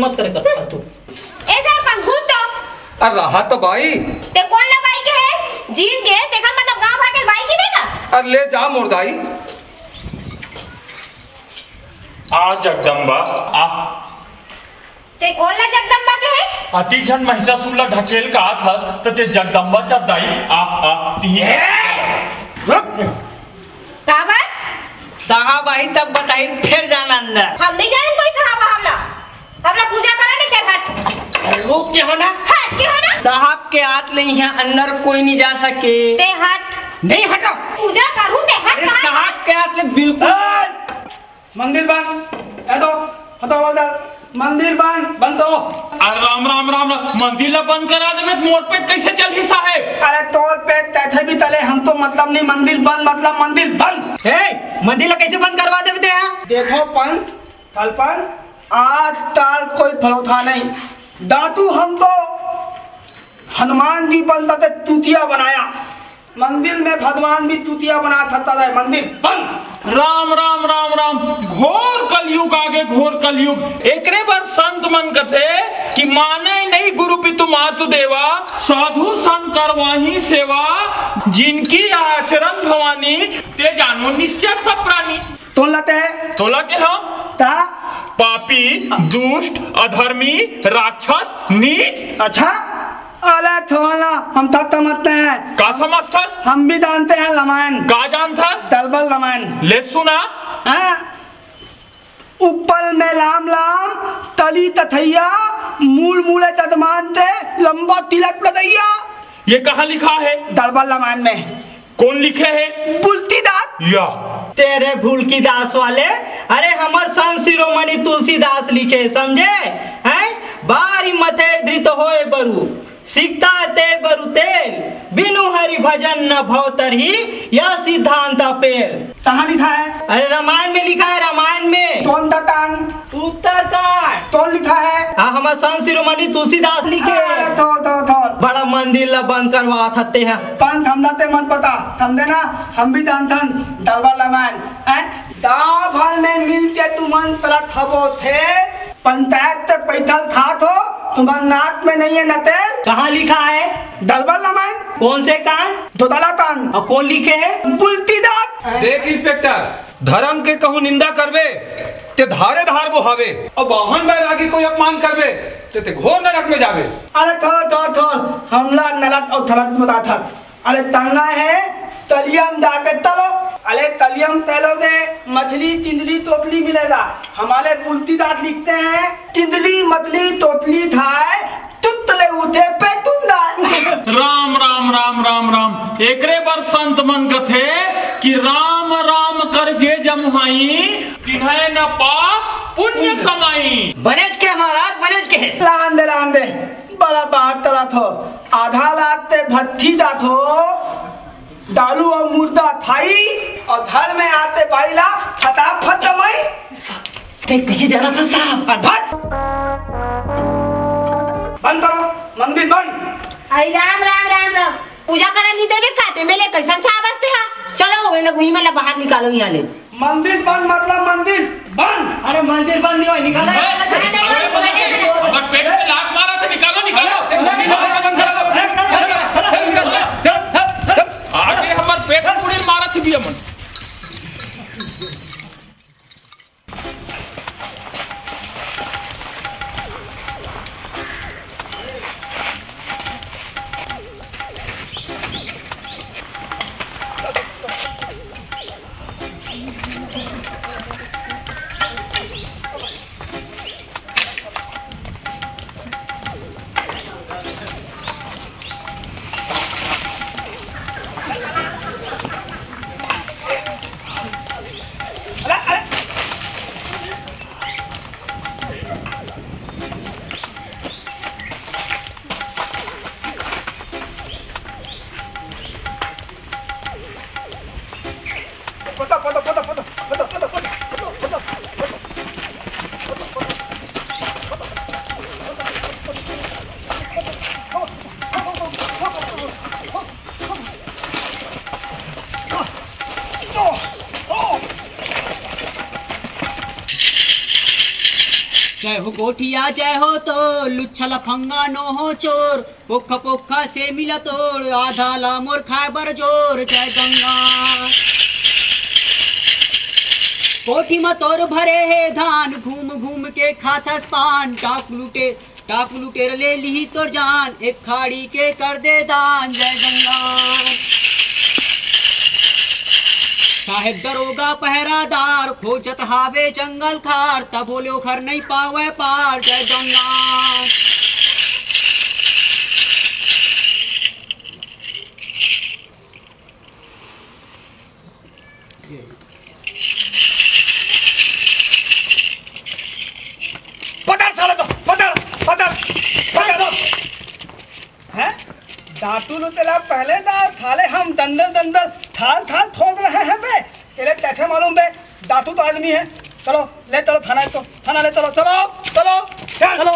में तमाशागिरी मत करे कर तू घुस दो अरे रहा तो भाई। ते कौन ना बाई के है? जीत गए देखा मतलब गाँव भाटे बाई की देगा अरे ले जा मुर्दाई। आ जगदम्बा आ। ते कौन ला जगदम्बा के है? अति जन महिषासुर ला ढकेल का हाथ हस तो ते जगदम्बा चढ़ाई आ आ। तिहे का बात साहब आई तब बताई फिर जाना अंदर हम नहीं जाने कोई सहाबा हमला हमला पूजा करा नहीं चल हट रुक के होना हट के हो ना साहब के हाथ ले यहाँ अंदर कोई नहीं जा सके। ते हट नहीं हटो। पूजा करूँ ते हट अरे कहाँ के हाथ बिल्कुल। मंदिर बंद। है तो हटो बंद मंदिर बंद। बंद तो। अरे राम राम राम राम। मंदिर ला बंद करा दे में मोर पे कैसे चल ही साहेब? अरे तोर पे तैथे भी तले हम तो मतलब नहीं। मंदिर बंद मतलब मंदिर बंद। ए मंदिर ला कैसे बंद करवा देते हैं? देखो पंत कल्पन आज ताल कोई भरोसा नहीं। दातू हम तो हनुमान जी बनता थे तूतिया बनाया। मंदिर में भगवान भी तूतिया बना था मंदिर बंद। राम राम राम राम। घोर कलयुग आगे घोर कलयुग। एक बार संत मन कथे कि माने नहीं गुरु पितु मातु देवा साधु संत करवाही सेवा जिनकी आचरण भवानी ते जानो निश्चय सब प्राणी। तो लते है। तोला के हम ता? पापी दुष्ट अधर्मी राक्षस नीच। अच्छा? अरे थोड़ा हम तब समझते हैं। का समझथस हम भी जानते हैं रामायण का जानथा दलबल रामायण ले सुना। हैं? ऊपर में लाम लाम तली तथैया मूल मूले तदमानते लंबा तिलक लदैया ये कहा लिखा है? दलबल रामायण में। कौन लिखे है? बुलती दास या। तेरे भूल की दास वाले। अरे हमर संत शिरोमणि तुलसीदास लिखे समझे? हैं? बारी मथे धृत होए बरु। सीखता ते बरु तेल। बिनु हरि भजन न भवतरही यह सिद्धांत पेल कहाँ लिखा है? अरे रामायण में लिखा है रामायण में। कौन दतान उत्तरकांड कौन लिखा है? हाँ हमार संत शिरोमणि तुलसीदास लिखे हैं। थो थो थो। बड़ा मंदिर ला बंद करवा थते हैं। पंथ हम दाते मत पता समझे ना हम भी जानथन दलबल रामायण हैं? गाँव भर में मिलके तुमन तलत हबो थे। पंचायत ते पैथल था तो तुम्हार नाक में नहीं है न तेल? कहाँ लिखा है? दलबल नमन कौन से कान? तो दला कान और कौन लिखे है? बुलती दात देख इंस्पेक्टर धर्म के कहूँ निंदा करवे ते धारे धार वो हवे और वाहन बैरागी कोई अपमान करवे ते ते घोर नरक में जावे। अरे थोड़ थोड़ थोड़ हमला नलक और थलक में था अरे तंगा है तलियम जाके तलो। अरे तलियम तलो दे मछली तिंदली तोतली मिलेगा। हमारे बुलती दांत लिखते हैं तिंदली मछली तोतली थाए तुतले उठे पे तुंदा। राम राम राम राम राम। एकरे बार संत मन कथे कि राम राम कर जे जमुहाई तिन्हे न पाप पुण्य समाई। बनेज के महाराज बनेज के। लान दे लान दे बड़ा बात तला थो आधा लाख ते भट्टी जा थो डालू और मुर्दा थाई और घर में आते बाईला फटाफट जमाई कैसे जाना था साहब भट बंद करो मंदिर बंद आई राम राम राम राम पूजा करे नहीं देवे खाते मेले कैसन सा बसते हा चलो वे लोग में बाहर निकालो यहाँ ले मंदिर बंद मतलब मंदिर बंद अरे मंदिर बंद नहीं हुआ निकाला पेट में लात मारा तो निकालो निकालो आगे हमर पेटन पुरी मारत भी हमन पता जय हो गोठिया, जय हो तो लुच्छल फंगा नो हो चोर। पोखा पोखा से मिला तोड़ आधा ला मोर खाए बर ज़ोर। जय गंगा। कोठी में तोर भरे है धान, घूम घूम के खाथस पान टाक लुटे टाक लुटेर ले ली तोर जान, एक खाड़ी के कर दे दान। जय गंगा। साहेब दरोगा पहरादार, खोजत हावे जंगल खार, तब बोलो खर नहीं पावे पार। जय गंगा पकड़ साले को पकड़ पकड़ पकड़ दो हैं दातू लो तेला पहले दाल थाले हम दंदल दंदल थाल थाल ठोक रहे हैं बे। तेरे कैसे मालूम बे? दातू तो आदमी है। चलो ले चलो थाना तो। थाना ले चलो चलो चलो। क्या चलो।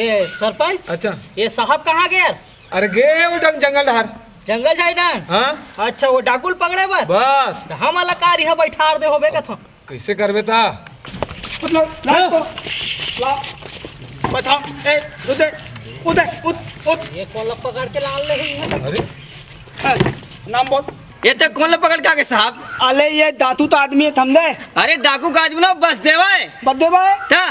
ए सरपंच? अच्छा। ये साहब कहाँ गए? अरे गे वो जंग- जंगल धार। जंगल जाए ना? हाँ। अच्छा वो डाकुल पकड़े बर? बस। हम वाला कार यहाँ बैठा दे होबे कथो। कैसे करबे ता? लो लाओ तो। लाओ। बैठा ए उदे उदे उद उद ये कॉल पकड़ के लाल ले अरे हाँ, नाम बोल। ये तो कौन ला पकड़ के आगे साहब। अले ये दातू तो आदमी है थमदे अरे डाकू का आज बना बस देवा है। बद्दे भाई था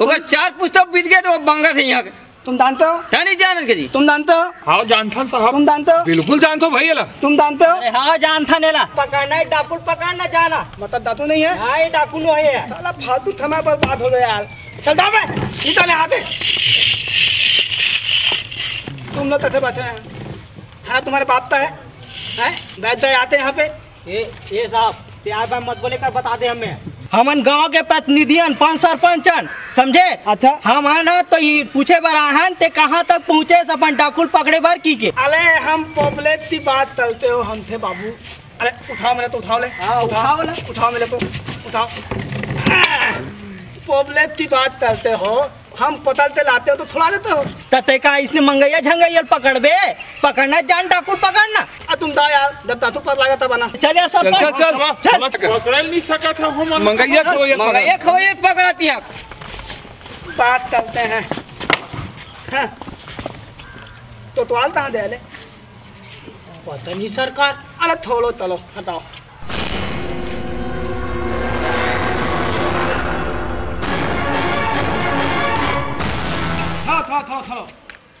ओकर चार पुस्तक बीत गए तो वो बंगा थे यहाँ। तुम जानते हो? था नहीं जानल के जी। तुम जानते हो? हाँ जानता साहब। तुम जानते हो? बिल्कुल जानतो भाई अला तुम जानते हो? अरे हाँ जान था नेला। पकड़ना है डाकुल पकड़ना जाना मतलब दातू नहीं है? हाँ ये डाकुल नो है। साला फालतू थमा पर बात हो गया यार। चल है निकल यहाँ से तुम लोग कैसे बैठे हैं? हाँ तुम्हारे बाप का है? हैं? वैद्य आते हैं यहाँ पे। ये ये साहब प्यार में मत बोले कर बता दे हमें। हमन गाँव के प्रतिनिधियन पाँच सरपंचन समझे? अच्छा। हम है ना तो ये पूछे बर आहन ते कहाँ तक पहुँचे अपन डाकुल पकड़े बर की के? अरे हम पॉपुलेट की बात करते हो हमसे बाबू। अरे उठाओ मेरे तो उठाओ ले। हाँ, उठाओ। ले। उठाओ मेरे को उठाओ। पॉपुलेट की बात करते हो हम पतलते लाते हो तो थोड़ा देते हो। तते का इसने मंगैया झंगैया पकड़बे। पकड़ना जान डाकुल पकड़ना। आ तुम दाओ यार जब दातू पर लगा था बना चल यार चल चल चल। पकड़ नहीं सका था हम। मंगैया खोए मगर ये पकड़ाती हैं बात करते हैं। हाँ। तो टवाल कहाँ दे ले। पता नहीं सरकार। अरे थोड़ो चलो हटाओ। थो थो थो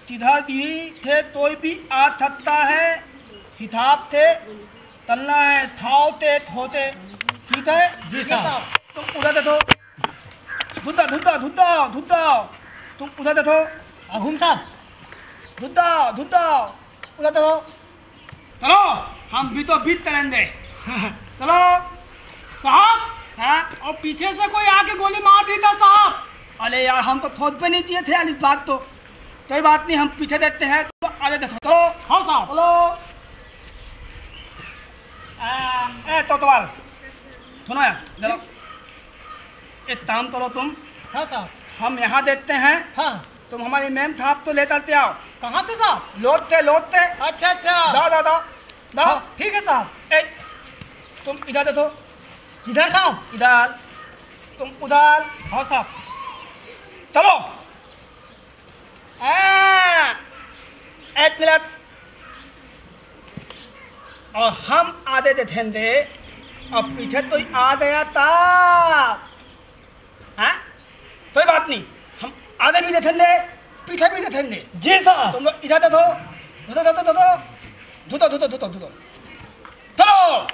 किधर दी थे तो भी आ थकता है हिसाब थे तलना है थाव ते थोते। ठीक है? जी साहब। तुम उधर देखो। धुद्दा धुद्दा धुद्दा धुद्दा तुम उधर देखो। अहुम साहब। धुद्दा धुद्दा उधर देखो। चलो हम भी तो बीत करेंगे चलो। साहब हाँ? और पीछे से कोई आके गोली मार दी था साहब। अरे यार हम तो थोद पे नहीं दिए थे यार इस बात तो। कोई बात नहीं हम पीछे देखते हैं तो आगे देखो। चलो हाँ साहब। चलो आ, ए तोतवाल। सुनो यार चलो। एक काम करो तुम। हाँ साहब। हम यहाँ देखते हैं। हाँ। तुम हमारी मैम साहब तो ले चलते आओ। कहाँ से साहब? लौटते लौटते। अच्छा अच्छा। दाओ दाओ दाओ दाओ हाँ, ठीक है साहब। ए, तुम इधर देखो। इधर साहब। इधर। तुम उधर। हाँ साहब। चलो। एक मिनट। और हम आधे देखेंगे और पीछे तो आ गया था। हाँ? कोई बात नहीं। हम आगे भी देखेंगे पीछे भी देखेंगे जी साहब तुम लोग इधर देखो धुतो धुतो धुतो धुतो धुतो धुतो धुतो चलो।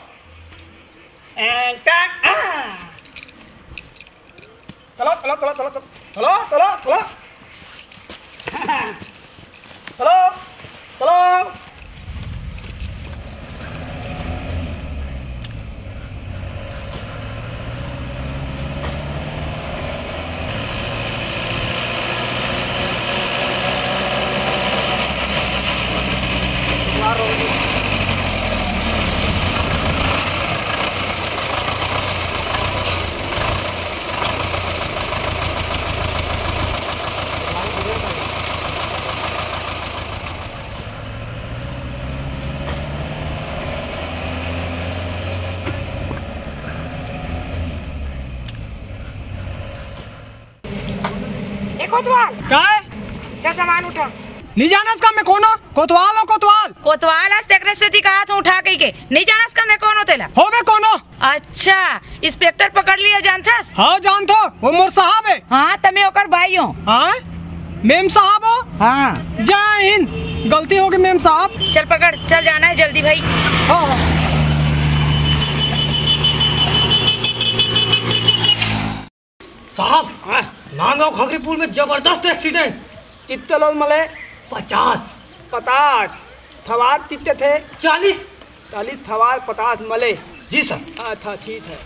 And back. Ah. चलो। 走了走了走了。哈哈走了走了。के। नहीं जाना इसका मैं कौन होते हो बे कौन हो? अच्छा इंस्पेक्टर पकड़ लिया जानथस? हाँ जान तो वो मोर साहब है। हाँ तमे ओकर भाई हो। हाँ? मेम साहब हो? हाँ। जय हिंद। गलती होगी मेम साहब। चल पकड़ चल जाना है जल्दी भाई। हाँ हाँ। साहब नांगांव खगरीपुर में ज़बरदस्त एक्सीडेंट। कितने लोग मले पचास। पचास। थवार कितने थे? चालीस। चालीस थवार पचास मले। जी सर। अच्छा ठीक है।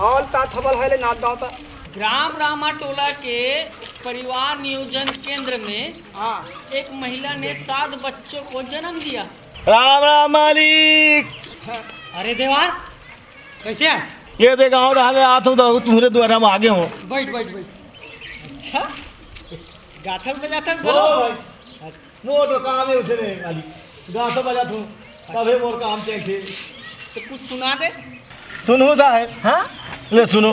और का थबल है ले नाथ गाँव का ग्राम रामा टोला के परिवार नियोजन केंद्र में हाँ। एक महिला ने सात बच्चों को जन्म दिया। राम राम मालिक। अरे देवार कैसे है? ये दे गाँव रहा आत हूँ तो तुम्हारे द्वारा हम आगे हो। बैठ बैठ बैठ। अच्छा गाथल बजाथल बोलो भाई। नो तो काम है उसे नहीं मालिक। गा तो बजा तू तबे मोर काम चाहिए तो कुछ सुना दे। सुनो साहब। हाँ? ले सुनो।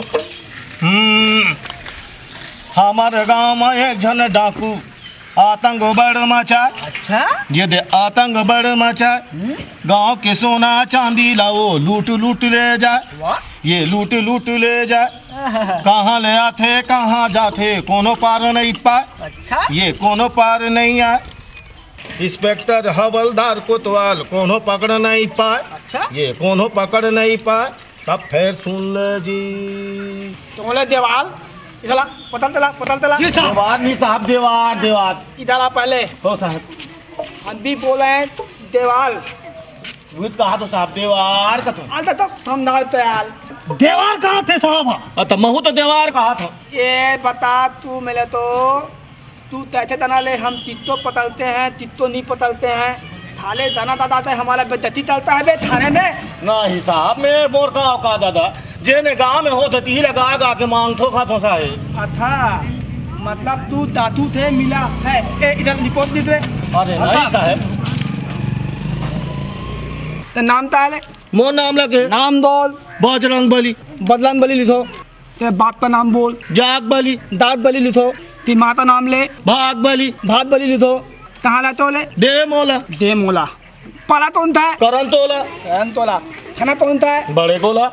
हम्म। हमारे गाँव में एक जन डाकू आतंक बड़ मचा अच्छा। ये दे आतंक बड़ मचा गाँव के सोना चांदी लाओ लूट लूट ले जाए। ये लूट लूट ले जाए। कहाँ ले आते कहाँ जाते कोनो पार नहीं पाए। अच्छा। ये कोनो पार नहीं आए। इंस्पेक्टर हवलदार कोतवाल कोनो पकड़ नहीं पाए। अच्छा। ये कोनो पकड़ नहीं पाए। तब फिर सुन ले जी। तो बोले देवाल इधर पतल तला पतल तला। देवार नहीं साहब देवार देवार। इधर आ पहले। हो साहब। हम भी बोले हैं देवाल। भूत कहा तो साहब देवार का तो आज तक हम ना तैयार देवार कहा थे साहब? तो महू तो देवार कहा था? ये बता तू मिले तो। तू तैसे तना ले हम तित्तो पतलते हैं तित्तो नहीं पतलते हैं। थाले दाना दादा ते हमारा बेदती चलता है बे थाने में। नहीं साहब मैं मोर का औका दादा? जेने गाँव में हो तो ती लगा गा के मांग थो खा थो साहेब अच्छा मतलब तू दातू थे मिला है। ए इधर रिपोर्ट लिख दे। अरे नहीं साहब। तो नाम ता है? मोर नाम लगे। नाम बोल। बजरंग बली। बदलान बली लिखो। ते बाप का नाम बोल। जाग बली। दाद बली लिखो। ती माता नाम ले। भाग बली भात बली लिखो कहाँ ला तो ले? दे मोला दे मोला पाला तो था करन तोला रहन तोला खाना तो था बड़े गोला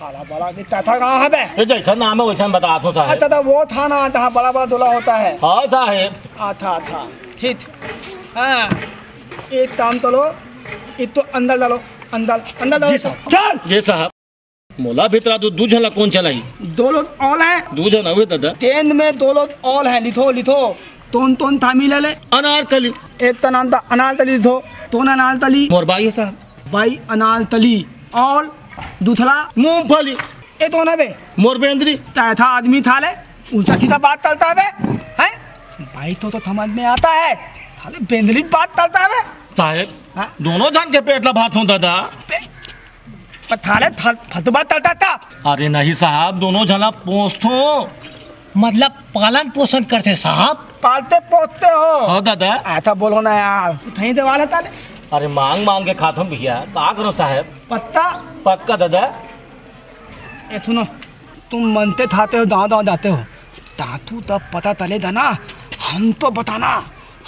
साला बड़ा की तथा कहाँ है बे? ये जैसा नाम है वैसा बता दो अच्छा साहब तो वो था ना जहाँ बड़ा बड़ा दूल्हा होता है। हाँ साहेब हाँ। था था ठीक। हाँ। एक काम करो एक तो अंदर डालो। अंदर अंदर डालो। चल। ये साहब मोला भीतरा दू दू झला कौन चलाई? दो लोग ऑल है। दू जन हुए दादा। टेन में दो लोग ऑल है लिखो लिखो तोन तोन थामी ले ले। अनारकली एक तो नाम था अनाल तली लिखो तोन अनाल तली। मोर भाई है साहब। भाई अनाल तली। और दूसरा मूंगफली ये तो ना बे। मोर बेंद्री। चाहे था आदमी था ले। उल्टा सीधा बात चलता है बे। हैं? भाई तो तो समझ में आता है। थाले बेंदली बात चलता है बे। साहेब हाँ? दोनों जन के पेट ला भात हो दादा। थाले फतु बात चलता था। अरे नहीं साहब दोनों झला पोस्तो मतलब पालन पोषण करते साहब? पालते पोसते हो। हाँ दादा। ऐसा बोलो ना यार। थही देवाल है ताले। अरे मांग मांग के खातो भैया। का करो साहब? पत्ता? पक्का दादा। ए सुनो तुम मनते थाते हो दाँव दाँव जाते हो। तातू तब पता चले दाना हम तो बताना।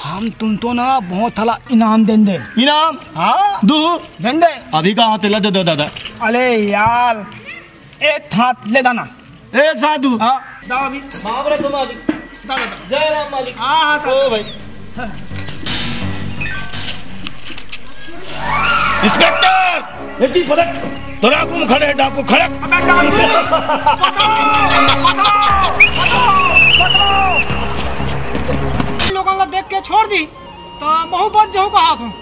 हम तुम तो ना बहुत थला इनाम देंगे इनाम? हाँ? दू। देंगे अभी कहाँ तेला दे दो दादा अरे यार एक हाथ ले दाना। एक साथ दू। हाँ दाओ अभी। बाप रे तुम अभी दाओ। जय राम मालिक। हाँ हाँ ओ भाई। इंस्पेक्टर! एटी फड़क। तोरा कुम खड़े डाकू खड़क। लोगों को देख के छोड़ दी तो बहु बच जाऊँ कहा हाथ हूँ।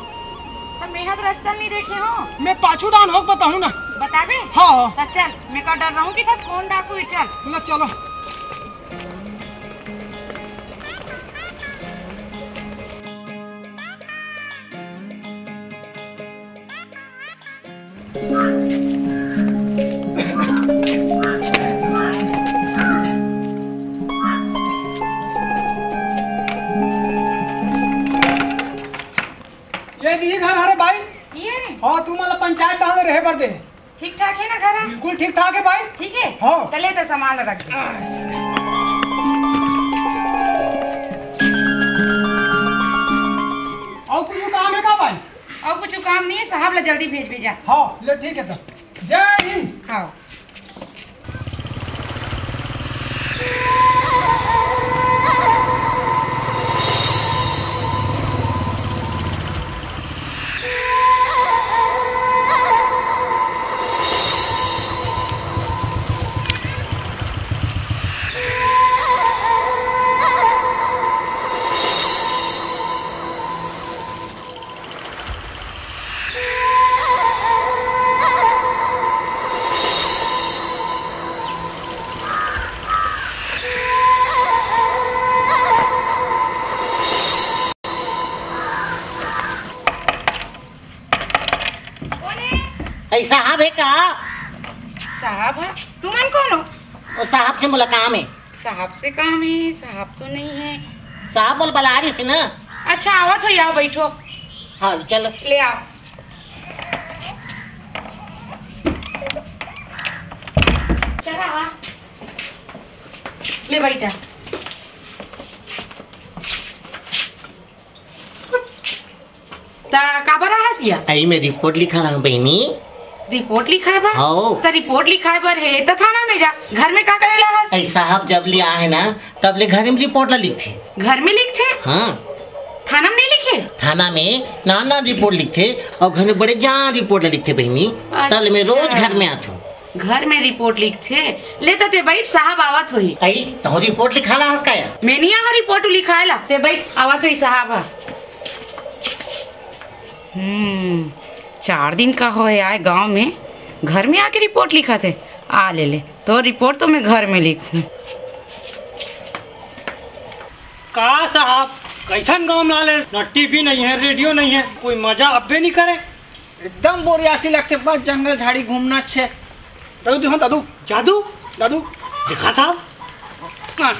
मेहद रास्ता नहीं देखे हो? मैं पाछू डाल हो बताऊ ना। बता दे? हाँ। हाँ तो चल मैं का डर रहूँगी तो कौन डाकू है चल चलो। ठीक ठाक है भाई? ठीक है। हाँ। चले तो सामान रख और कुछ काम है का भाई? और कुछ काम नहीं है साहब ला जल्दी भेज भेजा। हाँ ले ठीक है तो। से काम है साहब तो नहीं है। साहब बोल बलारी से ना? अच्छा आवत हो आओ बैठो। हाँ चलो। ले आओ। ले बैठा। ता का बरा हसिया आई में रिपोर्ट लिखा रहा हूँ बहनी। रिपोर्ट लिखा है बा हाँ। तो रिपोर्ट लिखा है बर है तो थाना में जा। घर में का हस ऐ साहब जब ले आए ना तब ले घर में रिपोर्ट ला लिखे। घर में लिखते हाँ। थाना में नहीं लिखे? थाना में ना ना रिपोर्ट लिखते और घर में बड़े जहाँ रिपोर्ट ला लिखते बहनी। तब ले मैं रोज अच्छा। घर में आता हूँ। घर में रिपोर्ट लिखते? लेते ते बैठ साहब आवत होई। आई तो रिपोर्ट लिखा ला हंस का मैं नहीं यहाँ रिपोर्ट लिखाए ला ते बैठ आवत होई साहब। हम्म। चार दिन का हो आए गाँव में। घर में आके रिपोर्ट लिखा थे। आ ले ले तो रिपोर्ट तो मैं घर में लिखूं का साहब कैसन गाँव में आले न टीवी नहीं है रेडियो नहीं है कोई मज़ा अबे नहीं करे? एकदम बोरियासी लगते बस जंगल झाड़ी घूमना अच्छे दादू देखो दादू। जादू? दादू देखा साहब हाँ।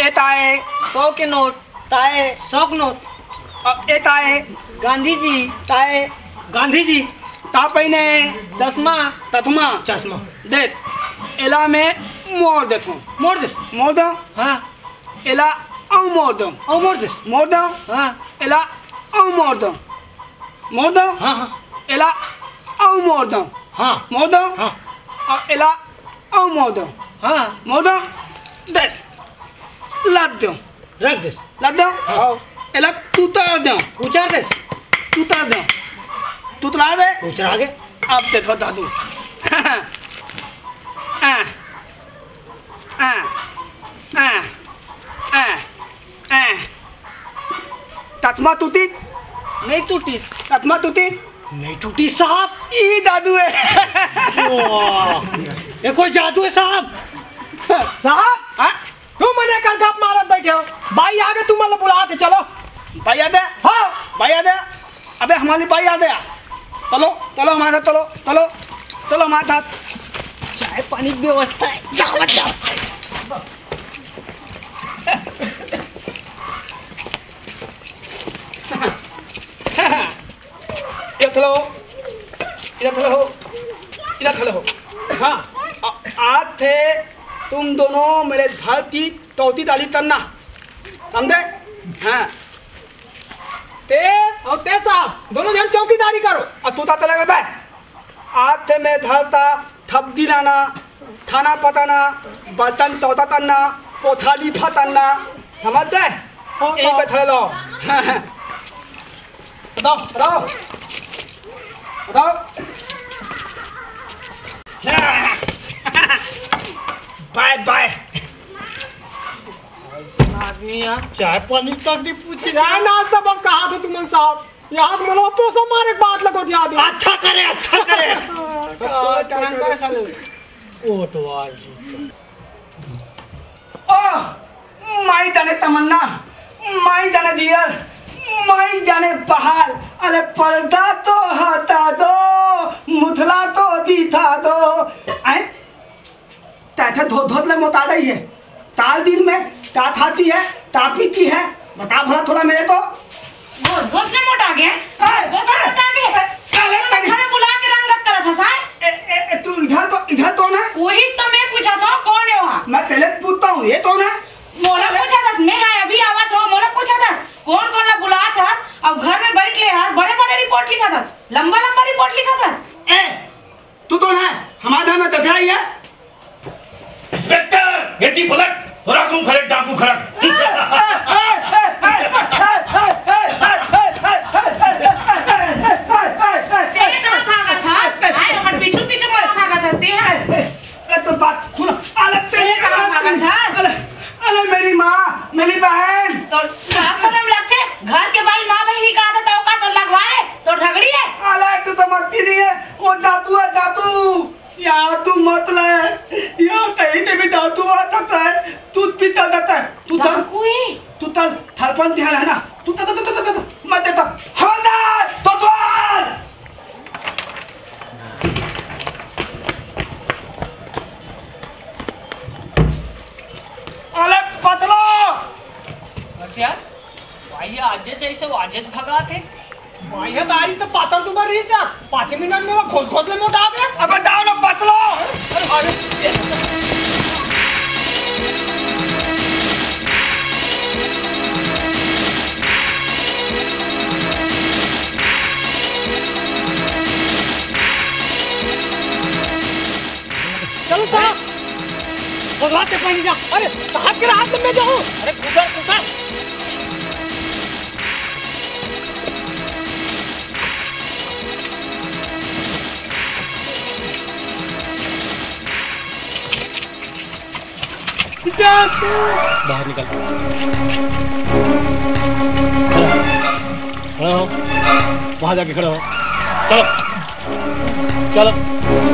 ए ताए सौ के नोट। ताए अब ए ताए गांधी जी ताए गांधी जी ता पहिने चश्मा। तथमा चश्मा देख एला में मोड़ देखो मोड़ दे मोड़ दो? हाँ। एला औ मोड़ दो। औ मोड़ दे मोड़ दो? हाँ। एला औ मोड़ दो। मोड़ दो? हाँ हाँ। एला औ मोड़ दो। हाँ। मोड़ दो? हाँ। और एला औ मोड़ दो। हाँ। मोड़ दो? देख लद दो। रख दे दो एला तुतर दो। उचार दे तुतर दो तुतला दे। उचर आगे। अब देखो दादू। आ। आ। आ। आ। आ। तत्मा तुती। नहीं टूटी तत्मा तुती। नहीं टूटी साहब। ई दादू है। वाह, ये कोई जादू है साहब? साहब? तुम मने कर गप मारत बैठे हो। भाई आगे तुम मतलब बुला के चलो। भाई आ दे हाँ। भाई आ दे अबे हमारी भाई आ गया चलो चलो हमारे चलो चलो चलो हमारे साथ। चाय पानी की व्यवस्था है। जाओ जाओ। ये चलो। ये चलो। इधर खड़े हो। हाँ आ- आज थे तुम दोनों मेरे घर की चौथी दाढ़ी करना। समझे? हाँ। ते और ते साहब दोनों जन चौकीदारी करो। और तू ताते लगा है आज थे मैं धरता थप दिलाना खाना पकाना बर्तन चौथा करना पोथाली फताना। समझते यही पे खड़े लो बताओ बताओ बताओ बाय बाय आदमी यार चाय पानी तक नहीं पूछी यार नाश्ता बस कहा था तुमन साहब? से मनो तो सब मारे बात लगो याद अच्छा करे अच्छा करे। ओटवाल जी। ओ माई जाने तमन्ना माई जाने दियल माई जाने बहार अरे पर्दा तो हटा दो मुथला तो दिखा दो। आए टैठे धो धो ले मोता रही है। ताल दिन में टा खाती है टा पीती है। बता भला थोड़ा मेरे को। घोसले ए, मोटा गया तू इधर तो इधर कौन है? वही समय पूछा था कौन है वहाँ? मैं पहले पूछता हूँ ये कौन है? मोला पूछा था मैं आया अभी आवा था मोला पूछा था। कौन कौन ला बुला था? अब घर में बैठ के यार बड़े बड़े रिपोर्ट लिखा था लंबा लंबा रिपोर्ट लिखा था। ए तू कौन है? हमारे घर में दफे आई है? इंस्पेक्टर बेटी पलट तू खड़े डाकू खड़क तो घर के माँ तो झगड़ी है अरे तू तो नहीं है। वो दातू है, दातू। यार तू मत ले। यार कहीं से भी दातू आ सकता है तू भी चल सकता है। तू चल। तू चल। थलपन ध्यान है ना? तू चल चल चल चल। मत देता हवलदार तो द्वार अरे पतलो! यार भाई आज जैसे वाजत भगा थे है तो पातर तुम्हार रही से पाँच मिनट में वो खोज खोज ले मोटा दे। अबे दाओ ना पतलो। अरे अरे चलो साहब। जा। अरे साहब के हाथ में जाओ अरे कूदा कूदा। बाहर निकल। खड़ा हो। वहाँ जाके खड़ा हो। चलो। चलो।